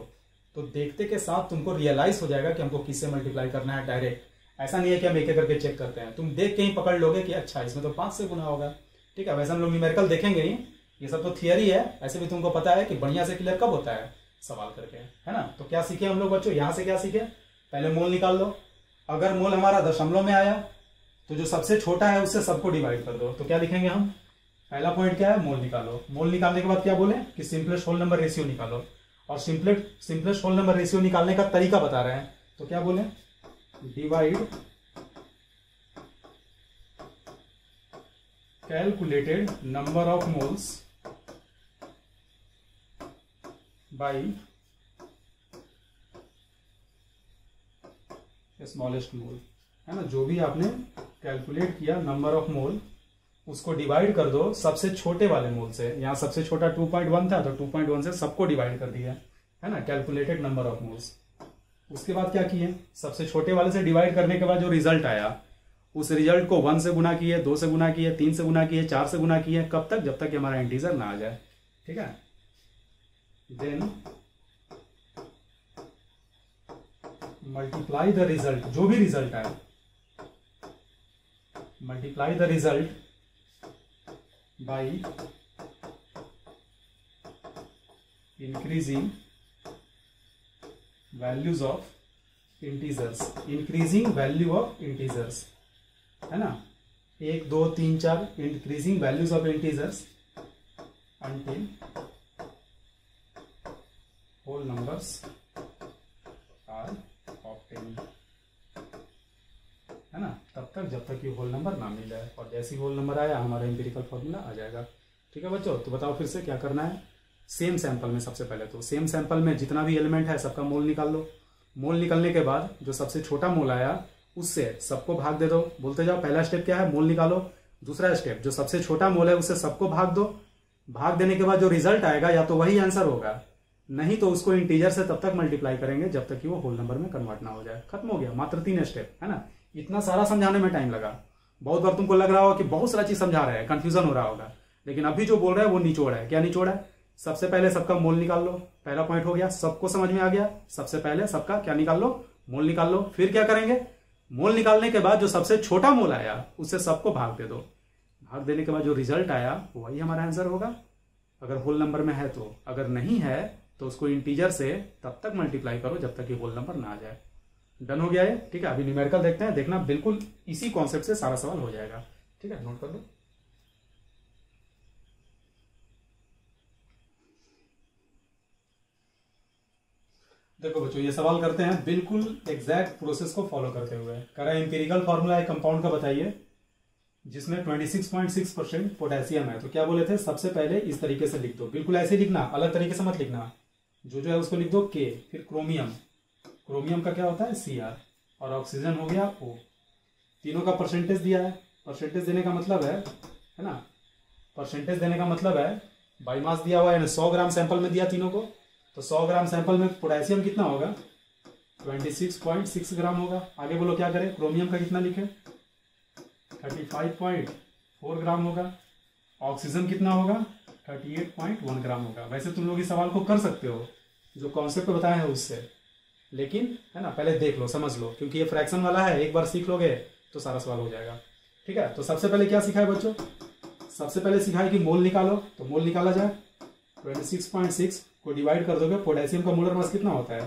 तो देखते के साथ तुमको रियलाइज़ हो जाएगा कि हमको किससे मल्टीप्लाई करना है डायरेक्ट ऐसा नहीं है कि हम एक एक करके चेक करते हैं। तुम देख के ही पकड़ लोगे कि अच्छा इसमें तो पाँच से गुना होगा। ठीक है, वैसे हम लोग न्यूमेरिकल देखेंगे ही। ये सब तो थियरी है। ऐसे भी तुमको पता है कि बढ़िया से क्लियर कब होता है सवाल करके, है ना? तो क्या सीखे हम लोग बच्चों? यहाँ से क्या सीखे? पहले मोल निकाल लो। अगर मोल हमारा दशमलव में आया तो जो सबसे छोटा है उससे सबको डिवाइड कर दो। तो क्या लिखेंगे हम? पहला पॉइंट क्या है? मोल निकालो। मोल निकालने के बाद क्या बोले? कि सिंपलेस्ट होल नंबर रेशियो निकालो। और सिंपलेट सिंपलेस्ट होल नंबर रेशियो निकालने का तरीका बता रहे हैं। तो क्या बोले? Divide calculated number of moles by smallest mole है ना? जो भी आपने कैलकुलेट किया नंबर ऑफ़ मोल उसको डिवाइड कर दो सबसे छोटे वाले मोल से। यहाँ सबसे छोटा 2.1 था तो 2.1 से सबको डिवाइड कर दिया। है ना? कैलकुलेटेड नंबर ऑफ़ मोल्स उसके बाद क्या किए? सबसे छोटे वाले से डिवाइड करने के बाद जो रिज़ल्ट आया उस रिज़ल्ट को वन से गुना किए, दो से गुना किए, तीन से गुना किए, चार से गुना किए, कब तक? जब तक हमारा इंटीजर ना आ जाए। ठीक है? देन मल्टीप्लाई द रिज़ल्ट जो भी रिज़ल्ट आए multiply the result by increasing values of integers increasing value of integers है ना? एक, दो, तीन, चार increasing values of integers until whole numbers are obtain है ना? तब तक जब तक ये होल नंबर ना मिल जाए और जैसे ही होल नंबर आया, हमारा इंपेरिकल फॉर्मूला आ जाएगा। ठीक है बच्चों? तो बताओ फिर से क्या करना है? सेम सैंपल में सबसे पहले तो। सेम सैंपल में जितना भी एलिमेंट है, सबका मोल निकाल लो। मोल निकलने के बाद जो सबसे छोटा मोल आया उससे सबको भाग दे दो। बोलते जाओ, पहला स्टेप क्या है? मोल निकालो। दूसरा स्टेप जो सबसे छोटा मोल है, उससे सबको भाग दो। भाग देने के बाद जो रिज़ल्ट आएगा, या तो वही आंसर होगा। नहीं तो उसको इंटीजर से तब तक मल्टीप्लाई करेंगे, जब तक कि वो होल नंबर में कन्वर्ट ना हो जाए। खत्म हो गया, मात्र तीन स्टेप है ना? इतना सारा समझाने में टाइम लगा। बहुत बार तुमको लग रहा होगा कि बहुत सारा चीज़ समझा रहे हैं कंफ्यूजन हो रहा होगा। लेकिन अभी जो बोल रहा है, वो निचोड़ है। क्या निचोड़ है? सबसे पहले सबका मोल निकाल लो। पहला पॉइंट हो गया, सबको समझ में आ गया। सबसे पहले सबका क्या निकाल लो? मोल निकाल लो। फिर क्या करेंगे? मोल निकालने के बाद जो सबसे छोटा मोल आया उससे सबको भाग दे दो। भाग देने के बाद जो रिज़ल्ट आया, वही हमारा आंसर होगा। अगर होल नंबर में है तो। अगर नहीं है तो उसको इंटीजर से तब तक मल्टीप्लाई करो जब तक ये होल नंबर ना आ जाए। डन हो गया है ठीक है, अभी न्यूमेरिकल देखते हैं। देखना बिल्कुल इसी कॉन्सेप्ट से सारा सवाल हो जाएगा। ठीक है नोट कर लो देखो बच्चों, ये सवाल करते हैं, बिल्कुल एग्जैक्ट प्रोसेस को फॉलो करते हुए। है इंपेरिकल फॉर्मूला एक कंपाउंड का बताइए, जिसमें 26.6 परसेंट पोटेशियम है। तो क्या बोले थे? सबसे पहले इस तरीके से लिख दो। बिल्कुल ऐसे लिखना, अलग तरीके से मत लिखना। जो जो है उसको लिख दो के फिर क्रोमियम क्रोमियम का क्या होता है? सी आर और ऑक्सीजन हो गया ओ तीनों का परसेंटेज दिया है। परसेंटेज देने का मतलब है है ना? परसेंटेज देने का मतलब है बाईमास दिया हुआ है सौ ग्राम सैंपल में दिया तीनों को। तो सौ ग्राम सैंपल में पोटेशियम कितना होगा? Twenty six point six gram होगा। आगे बोलो क्या करें? क्रोमियम का कितना लिखे? Thirty five point four gram होगा। ऑक्सीजन कितना होगा? Thirty eight point one gram होगा। वैसे तुम लोग इस सवाल को कर सकते हो, जो कॉन्सेप्ट बताया है उससे। लेकिन, है ना, पहले देख लो, समझ लो, क्योंकि ये फ्रैक्शन वाला है, एक बार सीख लोगे तो सारा सवाल हो जाएगा। ठीक है? तो सबसे पहले क्या सिखाए बच्चों? सबसे पहले सिखाए कि मोल निकालो। तो मोल निकाला जाए। ट्वेंटी सिक्स पॉइंट सिक्स को डिवाइड कर दोगे पोटेशियम का मोलर मास कितना होता है?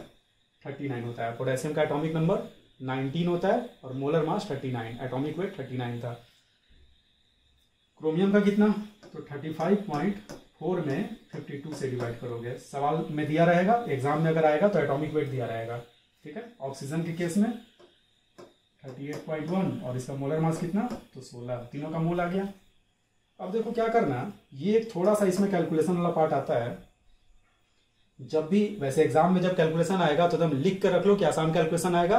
थर्टी नाइन होता है। पोटेशियम का एटॉमिक नंबर नाइनटीन होता है और molar mass thirty nine atomic weight thirty nine था। क्रोमियम का कितना? तो थर्टी फाइव पॉइंट फोर में फिफ्टी टू से डिवाइड करोगे। सवाल में दिया रहेगा एग्ज़ाम में अगर आएगा तो एटॉमिक वेट दिया रहेगा। ठीक है? ऑक्सीजन के केस में थर्टी एट पॉइंट वन और इसका मोलर मास कितना? तो सोलह। तीनों का मोल आ गया। अब देखो क्या करना, ये एक थोड़ा सा इसमें कैलकुलेशन वाला पार्ट आता है। जब भी वैसे एग्ज़ाम में जब कैलकुलेशन आएगा तो तुम लिख कर रख लो कि आसान कैलकुलेशन आएगा।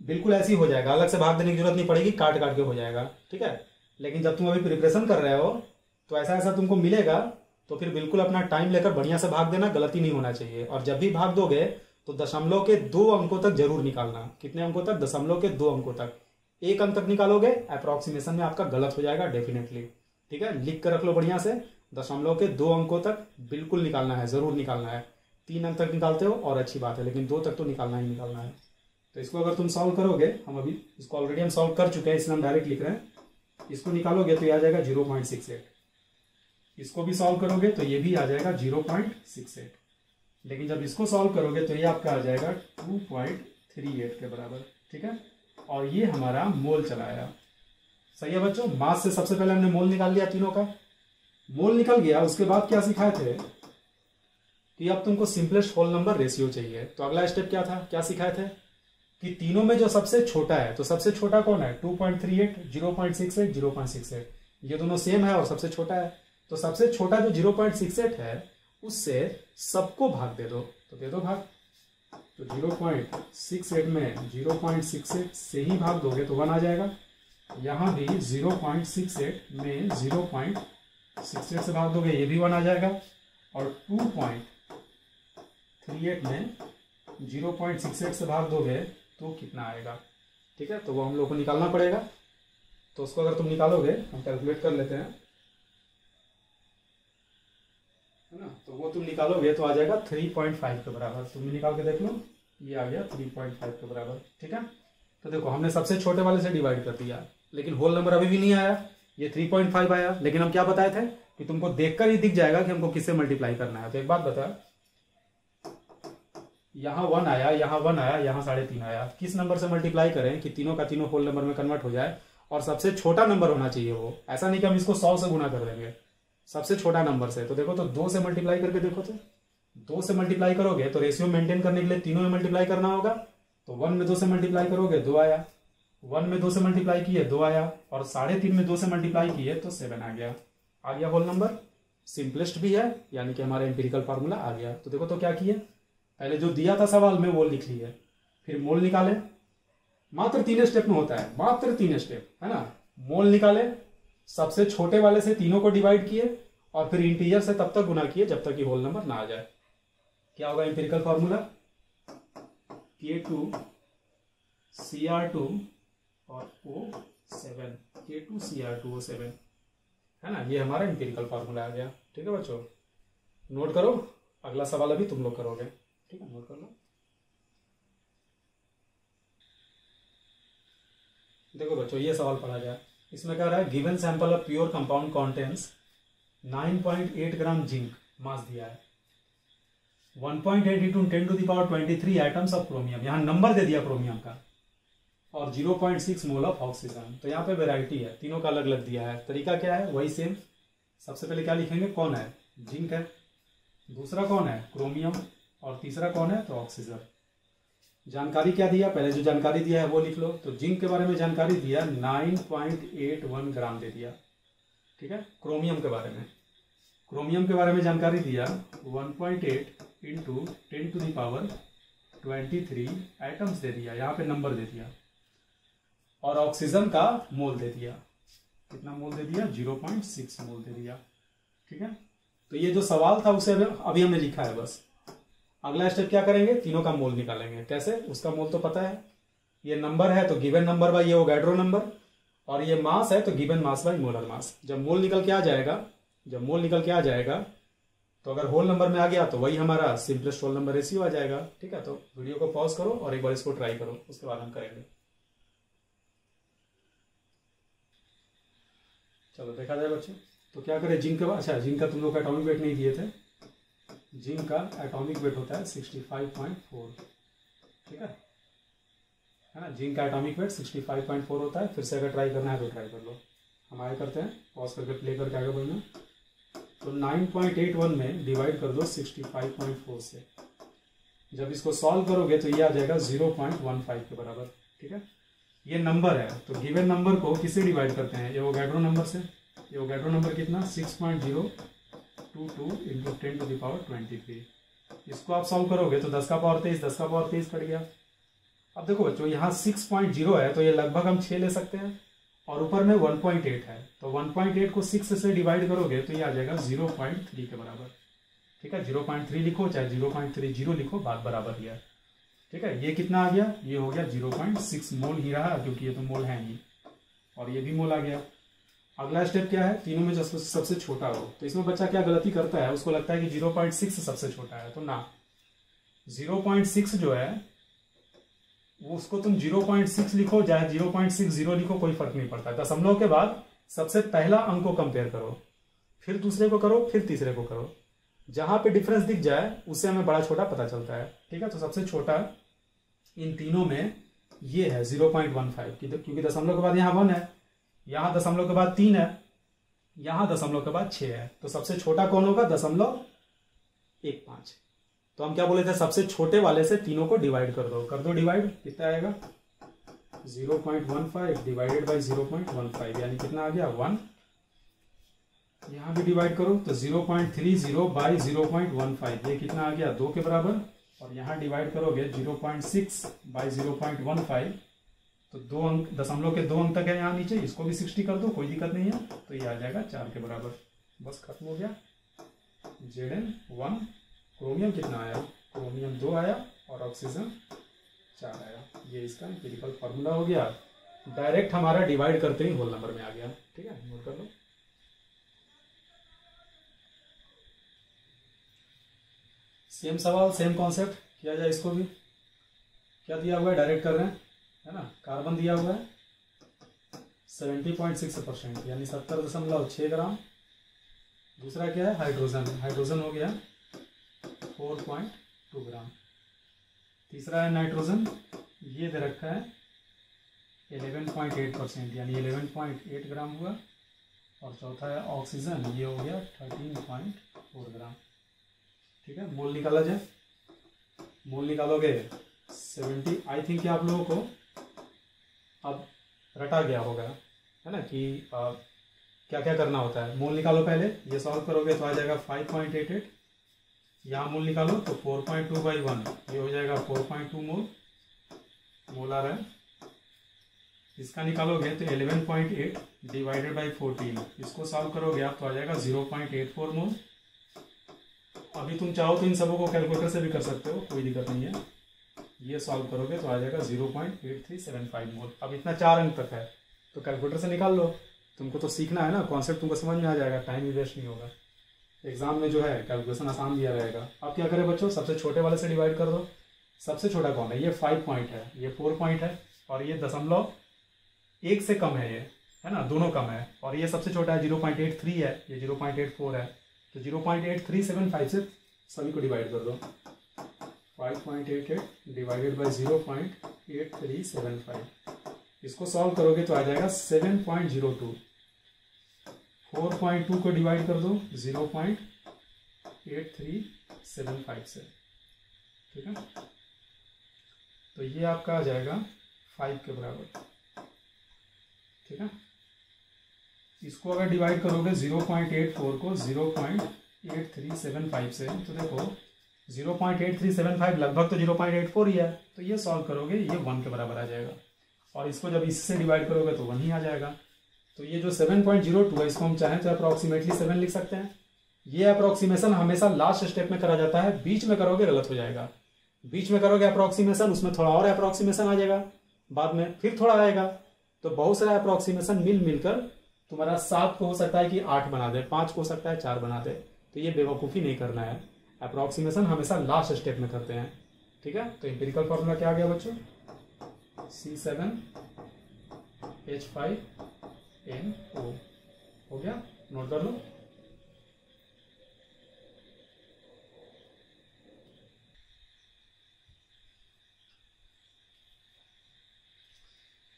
बिल्कुल ऐसी हो जाएगा। अलग से भाग देने की ज़रूरत नहीं पड़ेगी, काट काट के हो जाएगा। ठीक है? लेकिन जब तुम अभी प्रिपरेशन कर रहे हो तो ऐसा ऐसा तुमको मिलेगा तो फिर बिल्कुल अपना टाइम लेकर बढ़िया से भाग देना, गलती नहीं होना चाहिए। और जब भी भाग दोगे तो दशमलव के दो अंकों तक ज़रूर निकालना। कितने अंकों तक? दशमलव के दो अंकों तक। एक अंक तक निकालोगे अप्रोक्सीमेशन में आपका गलत हो जाएगा डेफिनेटली ठीक है? लिख कर रख लो बढ़िया से। दशमलव के दो अंकों तक बिल्कुल निकालना है, ज़रूर निकालना है। तीन अंक तक निकालते हो और अच्छी बात है, लेकिन दो तक तो निकालना ही निकालना है। तो इसको अगर तुम सॉल्व करोगे, हम अभी इसको ऑलरेडी हम सॉल्व कर चुके हैं, इसलिए हम डायरेक्ट लिख रहे हैं। इसको निकालोगे तो ये आ जाएगा ज़ीरो पॉइंट सिक्स एट इसको भी सॉल्व करोगे तो ये भी आ जाएगा ज़ीरो पॉइंट सिक्स एट लेकिन जब इसको सॉल्व करोगे तो ये आपका आ जाएगा टू पॉइंट थ्री एट के बराबर, ठीक है? और ये हमारा मोल चलाया। सही है बच्चों? मास से सबसे पहले हमने मोल निकाल लिया तीनों का। मोल निकल गया उसके बाद क्या सिखाए थे? कि अब तुमको सिंपलेस्ट होल नंबर रेशियो चाहिए। तो अगला स्टेप क्या था? क्या सिखाए थे? कि तीनों में जो सबसे छोटा है तो सबसे छोटा कौन है? 2.38, 0.68, 0.68 ये दोनों सेम है और सबसे छोटा है। तो सबसे छोटा जो 0.68 है उससे सबको भाग दे दो। तो दे दो भाग। तो 0.68 में 0.68 से ही भाग दोगे तो वन आ जाएगा। यहाँ भी 0.68 में 0. सिक्स सिक्स भाग दोगे, ये भी वन आ जाएगा। और टू पॉइंट थ्री एट में ज़ीरो पॉइंट सिक्स एट से भाग दोगे तो कितना आएगा? ठीक है तो वो हम लोग को निकालना पड़ेगा। तो उसको अगर तुम निकालोगे, हम कैलकुलेट कर लेते हैं। है ना? तो वो तुम निकालोगे तो आ जाएगा थ्री पॉइंट फाइव के बराबर। तुम भी निकाल के देख लो, ये आ गया थ्री पॉइंट फाइव के बराबर। ठीक है? तो देखो, हमने सबसे छोटे वाले से डिवाइड कर दिया, लेकिन होल नंबर अभी भी नहीं आया। ये थ्री पॉइंट फाइव आया, लेकिन हम क्या बताए थे? कि तुमको देखकर ही दिख जाएगा कि हमको किससे मल्टीप्लाई करना है। तो एक बात बता यहाँ वन आया, यहाँ वन आया, यहाँ साढ़े तीन आया। किस नंबर से मल्टीप्लाई करें कि तीनों का तीनों होल नंबर में कन्वर्ट हो जाए? और सबसे छोटा नंबर होना चाहिए वो। ऐसा नहीं कि हम इसको सौ से गुना कर देंगे। सबसे छोटा नंबर से। तो देखो तो दो से मल्टीप्लाई करके देखो तो। दो से मल्टीप्लाई करोगे तो रेशियो मेंटेन करने के लिए तीनों में मल्टीप्लाई करना होगा। तो वन में दो से मल्टीप्लाई करोगे, दो आया। वन में दो से मल्टीप्लाई किए, दो आया, और साढ़े तीन में दो से मल्टीप्लाई किए तो सेवन आ गया। आ गया होल नंबर सिंपलेस्ट भी है, यानी कि हमारा एम्पिरिकल फॉर्मूला आ गया। तो देखो तो क्या किए? पहले जो दिया था सवाल, में वो लिख लिए। फिर मोल निकाले। मात्र तीन स्टेप में होता है, मात्र तीन स्टेप है ना? मोल निकाले, सबसे छोटे वाले से तीनों को डिवाइड किए, और फिर इंटीजर से तब तक गुना किए, जब तक कि होल नंबर ना आ जाए। क्या होगा empirical formula K two C R two और O seven K two C R two O seven है ना? ये हमारा इंपेरिकल फॉर्मूला आ गया। ठीक है बच्चों? नोट करो। अगला सवाल अभी तुम लोग करोगे। ठीक है? नोट कर लो। देखो बच्चों, ये सवाल पढ़ा गया इसमें कह रहा है? Given sample of pure compound contains 9.8 gram zinc mass दिया है। 1.8 point eight into ten to the power twenty three atoms of chromium यहाँ नंबर दे दिया क्रोमियम का। और 0.6 मोल ऑफ़ ऑक्सीजन तो यहाँ पे वेराइटी है। तीनों का अलग अलग दिया है। तरीका क्या है? वही सेम सबसे पहले क्या लिखेंगे? कौन है? जिंक है। दूसरा कौन है? क्रोमियम और तीसरा कौन है? तो ऑक्सीजन जानकारी क्या दिया? पहले जो जानकारी दिया है वो लिख लो। तो जिंक के बारे में जानकारी दिया। 9.81 ग्राम दे दिया। ठीक है? क्रोमियम के बारे में। क्रोमियम के बारे में जानकारी दिया। 1.8 point eight into ten to the power twenty three atoms दे दिया। यहाँ पे नंबर दे दिया। और ऑक्सीजन का मोल दे दिया। कितना मोल दे दिया? 0.6 मोल दे दिया। ठीक है? तो ये जो सवाल था, उसे अभी हमने लिखा है बस। अगला स्टेप क्या करेंगे? तीनों का मोल निकालेंगे। कैसे? उसका मोल तो पता है। ये नंबर है तो गिवन नंबर बाई ये वो गैड्रो नंबर और ये मास है तो given mass by molar mass जब मोल निकल के आ जाएगा जब मोल निकल के आ जाएगा तो अगर होल नंबर में आ गया तो वही हमारा सिंपलेस्ट होल नंबर रेशियो आ जाएगा। ठीक है? तो वीडियो को पॉज करो और एक बार इसको ट्राई करो। उसके बाद हम करेंगे। चलो, देखा जाए बच्चों। तो क्या करें, जिंक का अच्छा जिंक का तुम लोग एटॉमिक वेट नहीं दिए थे। जिंक का एटॉमिक वेट होता है सिक्सटी फाइव पॉइंट फोर ठीक है? है ना? जिंक का atomic weight sixty five point four होता है। फिर से अगर ट्राई करना है तो ट्राई कर लो। हम आगे करते हैं। पॉज करके प्ले करके आगे बढ़ना। तो नाइन पॉइंट एट वन में डिवाइड कर दो सिक्सटी फाइव पॉइंट फोर से। जब इसको सॉल्व करोगे तो ये आ जाएगा ज़ीरो पॉइंट वन फाइव के बराबर। ठीक है? ये नंबर है तो गिवन नंबर को किससे डिवाइड करते हैं? ये वो गैड्रो नंबर से? ये वो गैड्रो नंबर कितना? Six point zero two two into ten to the power twenty three इसको आप सॉल्व करोगे तो दस का पावर तेईस, दस का पावर तेईस कट गया। अब देखो बच्चों, यहाँ सिक्स पॉइंट ज़ीरो है तो ये लगभग हम छः ले सकते हैं, और ऊपर में वन पॉइंट एट है। तो वन पॉइंट एट को सिक्स से डिवाइड करोगे तो ये आ जाएगा ज़ीरो पॉइंट थ्री के बराबर। ठीक है? ज़ीरो पॉइंट थ्री लिखो, चाहे ज़ीरो पॉइंट थ्री ज़ीरो लिखो, बात बराबर ही है। ठीक है, ये कितना आ गया? ये हो गया ज़ीरो पॉइंट सिक्स मोल ही रहा, क्योंकि ये तो मोल है ही और ये भी मोल आ गया। अगला स्टेप क्या है? तीनों में जब सबसे छोटा हो। तो इसमें बच्चा क्या गलती करता है? उसको लगता है कि ज़ीरो पॉइंट सिक्स सबसे छोटा है तो ना। ज़ीरो पॉइंट सिक्स जो है उसको तुम ज़ीरो पॉइंट सिक्स लिखो, चाहे ज़ीरो पॉइंट सिक्स ज़ीरो लिखो, कोई फ़र्क नहीं पड़ता। दशमलव के बाद सबसे पहला अंक को कंपेयर करो। फिर दूसरे को करो, फिर तीसरे को करो। जहाँ पे डिफरेंस दिख जाए, उससे हमें बड़ा छोटा पता चलता है। ठीक है तो सबसे छोटा इन तीनों में ये है ज़ीरो पॉइंट वन फाइव क्योंकि दशमलव के बाद यहाँ वन है, यहाँ दशमलव के बाद तीन है, यहाँ दशमलव के बाद छह है। तो सबसे छोटा कौन होगा? दशमलव एक पाँच तो हम क्या बोले थे? सबसे छोटे वाले से तीनों को डिवाइड कर दो। कर दो डिवाइड कितना आएगा? Zero point one five divided by zero point one five यानी कितना आ गया? वन यहाँ भी डिवाइड करो तो zero point three zero by zero point one five ये कितना आ गया? दो के बराबर और यहाँ डिवाइड करोगे zero point six by zero तो दो अंक दशमलव के दो अंक तक है यहाँ नीचे, इसको भी सिक्सटी कर दो, कोई दिक्कत नहीं है तो ये आ जाएगा चार के बराबर। बस खत्म हो गया। जेड एन वन क्रोमियम कितना आया? क्रोमियम दो आया और ऑक्सीजन चार आया। ये इसका इम्पेरिकल फॉर्मूला हो गया। डायरेक्ट हमारा डिवाइड करते ही होल नंबर में आ गया। ठीक है? नोट कर लो। सेम सवाल, सेम कॉन्सेप्ट किया जाए इसको भी। क्या दिया हुआ है? डायरेक्ट कर रहे हैं, है ना? कार्बन दिया हुआ है। सेवेंटी पॉइंट सिक्स परसेंट यानी सत्तर दशमलव छः ग्राम। दूसरा क्या है? हाइड्रोजन हाइड्रोजन हो गया फोर पॉइंट टू ग्राम। तीसरा है नाइट्रोजन ये दे रखा है एलेवन पॉइंट एट परसेंट यानी एलेवन पॉइंट एट ग्राम हुआ। और चौथा है ऑक्सीजन ये हो गया थर्टीन पॉइंट फोर ग्राम। ठीक है? मोल निकाला जाए। मोल निकालोगे सेवेंटी आई थिंक आप लोगों को अब रटा गया होगा है ना? कि आ, क्या क्या करना होता है? मोल निकालो पहले ये सॉल्व करोगे तो आ जाएगा फाइव पॉइंट एट एट यहाँ मोल निकालो तो four point two by one ये हो जाएगा four point two mole. Mole आ रहा है। इसका निकालोगे तो eleven point eight divided by fourteen इसको सॉल्व करोगे आप तो आ जाएगा zero point eight four mole. अभी तुम चाहो तो इन सबों को कैलकुलेटर से भी कर सकते हो, कोई दिक्कत नहीं है। ये सॉल्व करोगे तो आ जाएगा zero point eight three seven five mole अब इतना चार अंक तक है तो कैलकुलेटर से निकाल लो। तुमको तो सीखना है ना कॉन्सेप्ट तुमको समझ में आ जाएगा टाइम भी वेस्ट नहीं होगा। एग्ज़ाम में जो है कैलकुलेशन आसान दिया रहेगा। अब क्या करें बच्चों, सबसे छोटे वाले से डिवाइड कर दो। सबसे छोटा कौन है? ये फाइव पॉइंट है, ये फोर पॉइंट है, और ये दशमलव एक से कम है ये, है ना? दोनों कम है, और ये सबसे छोटा है ज़ीरो पॉइंट एट थ्री है, ये ज़ीरो पॉइंट एट फोर है। तो zero point eight three seven five से सभी को डिवाइड कर दो। Five point eight eight divided by zero point eight three seven five. इसको सॉल्व करोगे तो आ जाएगा seven point zero two. Four point two को डिवाइड कर दो zero point eight three seven five से। ठीक है? तो ये आपका आ जाएगा फाइव के बराबर। ठीक है? इसको अगर डिवाइड करोगे ज़ीरो पॉइंट एट फोर को zero point eight three seven five से तो देखो zero point eight three seven five लगभग तो ज़ीरो पॉइंट एट फोर ही है तो ये सॉल्व करोगे, ये वन के बराबर आ जाएगा। और इसको जब इससे डिवाइड करोगे तो वन ही आ जाएगा। तो ये जो सेवन पॉइंट ज़ीरो टू है, इसको हम चाहें तो अप्रोक्सीमेटली सेवन लिख सकते हैं। ये अप्रोक्सीमेशन हमेशा लास्ट स्टेप में करा जाता है, बीच में करोगे, गलत हो जाएगा। बीच में करोगे अप्रोक्सीमेशन उसमें थोड़ा और अप्रोक्सीमेशन आ जाएगा, बाद में फिर थोड़ा आएगा। तो बहुत सारा अप्रोक्सीमेशन मिल मिलकर तुम्हारा सात को हो सकता है कि आठ बना दे, पाँच को हो सकता है, चार बना दे। तो ये बेवकूफ़ी नहीं करना है। अप्रोक्सीमेशन हमेशा लास्ट स्टेप में करते हैं। ठीक है? तो इंपेरिकल फॉर्मूला क्या आ गया बच्चों? C seven H five N O हो गया? नोट कर लो।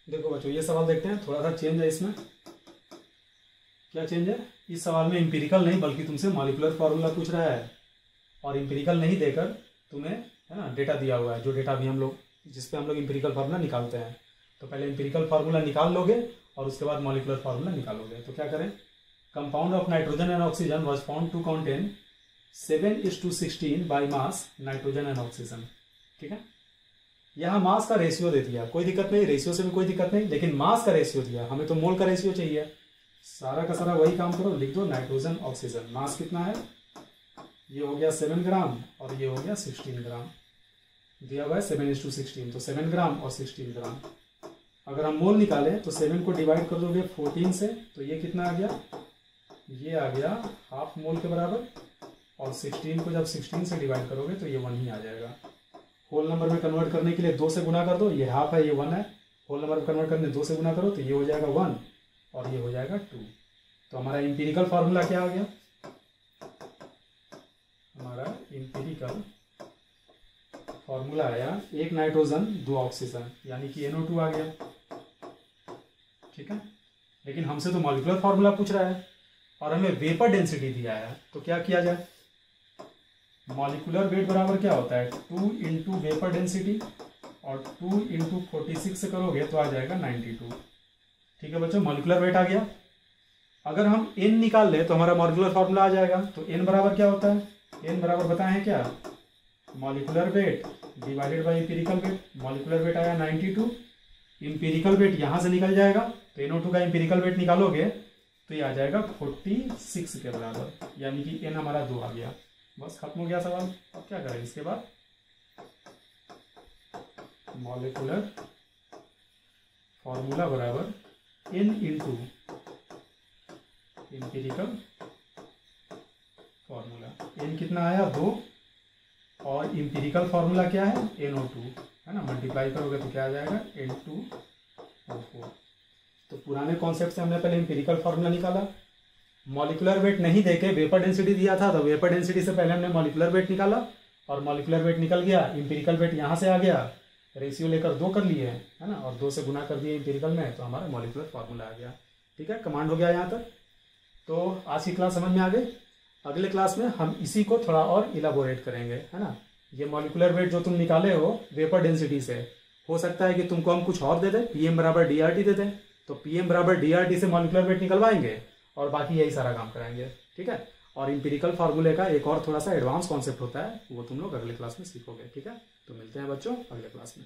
देखो बच्चों, ये सवाल देखते हैं। थोड़ा सा चेंज है इसमें। क्या चेंज है? इस सवाल में इंपेरिकल नहीं, बल्कि तुमसे मॉलिकुलर फॉर्मूला पूछ रहा है। और इंपेरिकल नहीं देकर तुम्हें, है ना डेटा दिया हुआ है, जो डेटा भी हम लोग जिसपे हम लोग इंपेरिकल फार्मूला निकालते हैं। तो पहले इंपेरिकल फार्मूला निकाल लोगे, और उसके बाद मॉलिकुलर फार्मूला निकालोगे। तो क्या करें? Compound of nitrogen and oxygen was found to contain seven is to sixteen by mass nitrogen and oxygen ठीक है? यहाँ मास का रेशियो दे दिया। कोई दिक्कत नहीं रेशियो से भी कोई दिक्कत नहीं, लेकिन मास का रेशियो दिया। हमें तो मोल का रेशियो चाहिए। सारा का सारा वही काम करो, लिख दो, नाइट्रोजन, ऑक्सीजन। मास कितना है? ये हो गया सेवन ग्राम और ये हो गया सिक्सटीन ग्राम। दिया हुआ है सेवन इज़ टू सिक्सटीन तो सेवन ग्राम और सिक्सटीन ग्राम। अगर हम मोल निकालें तो सेवन को डिवाइड कर दोगे फोर्टीन से तो ये कितना आ गया? ये आ गया हाफ़ मोल के बराबर, और सिक्सटीन को जब सिक्सटीन से डिवाइड करोगे तो ये वन ही आ जाएगा। होल नंबर में कन्वर्ट करने के लिए दो से गुना कर दो, ये हाफ़ है, ये वन है। होल नंबर में कन्वर्ट करने दो से गुना करो तो ये हो जाएगा वन। और ये हो जाएगा टू तो हमारा इंपेरिकल फार्मूला क्या आ गया? हमारा इंपेरिकल फॉर्मूला आया एक नाइट्रोजन दो ऑक्सीजन यानी कि एनओ टू आ गया। ठीक है? लेकिन हमसे तो मॉलिकुलर फार्मूला पूछ रहा है और हमें वेपर डेंसिटी दिया है तो क्या किया जाए? मॉलिकुलर वेट बराबर क्या होता है? टू इंटू वेपर डेंसिटी और टू इंटू फोर्टी सिक्स करोगे तो आ जाएगा नाइन्टी टू ठीक है बच्चों मॉलिकुलर वेट आ गया। अगर हम एन निकाल ले तो हमारा मॉलिकुलर फॉर्मूला आ जाएगा। तो एन बराबर क्या होता है? एन बराबर बताए क्या? Molecular weight divided by empirical weight molecular weight आया 92 इंपेरिकल वेट यहाँ से निकल जाएगा। तो एनओ का इंपेरिकल वेट निकालोगे तो ये आ जाएगा 46 के बराबर। यानी कि एन हमारा दो आ गया। बस खत्म हो गया सवाल। अब क्या करें इसके बाद? मॉलिकुलर फॉर्मूला बराबर N into empirical formula N कितना आया? दो। और इंपेरिकल फॉर्मूला क्या है? एन ओ टू है ना? मल्टीप्लाई करोगे तो क्या आ जाएगा? एन टू ओ फोर तो पुराने कॉन्सेप्ट से हमने पहले इंपेरिकल फॉर्मूला निकाला। मॉलिकुलर वेट नहीं देके वेपर डेंसिटी दिया था तो वेपर डेंसिटी से पहले हमने मॉलिकुलर वेट निकाला। और मॉलिकुलर वेट निकल गया। इंपेरिकल वेट यहाँ से आ गया। रेशियो लेकर दो कर लिए है ना? और दो से गुना कर दिए इंपेरिकल में तो हमारा मॉलिकुलर फॉर्मूला आ गया। ठीक है? कमांड हो गया यहाँ तक। तो आज की क्लास समझ में आ गई? अगले क्लास में हम इसी को थोड़ा और इलाबोरेट करेंगे, है ना? ये मॉलिकुलर वेट जो तुम निकाले हो वेपर डेंसिटी से, हो सकता है कि तुमको हम कुछ और दे दें पीएम बराबर डीआरटी दे दें तो पीएम बराबर डीआरटी से मॉलिकुलर वेट निकलवाएँगे और बाकी यही सारा काम कराएँगे। ठीक है? और इंपेरिकल फार्मूले का एक और थोड़ा सा एडवांस कॉन्सेप्ट होता है, वो तुम लोग अगले क्लास में सीखोगे, ठीक है? तो मिलते हैं बच्चों, अगले क्लास में।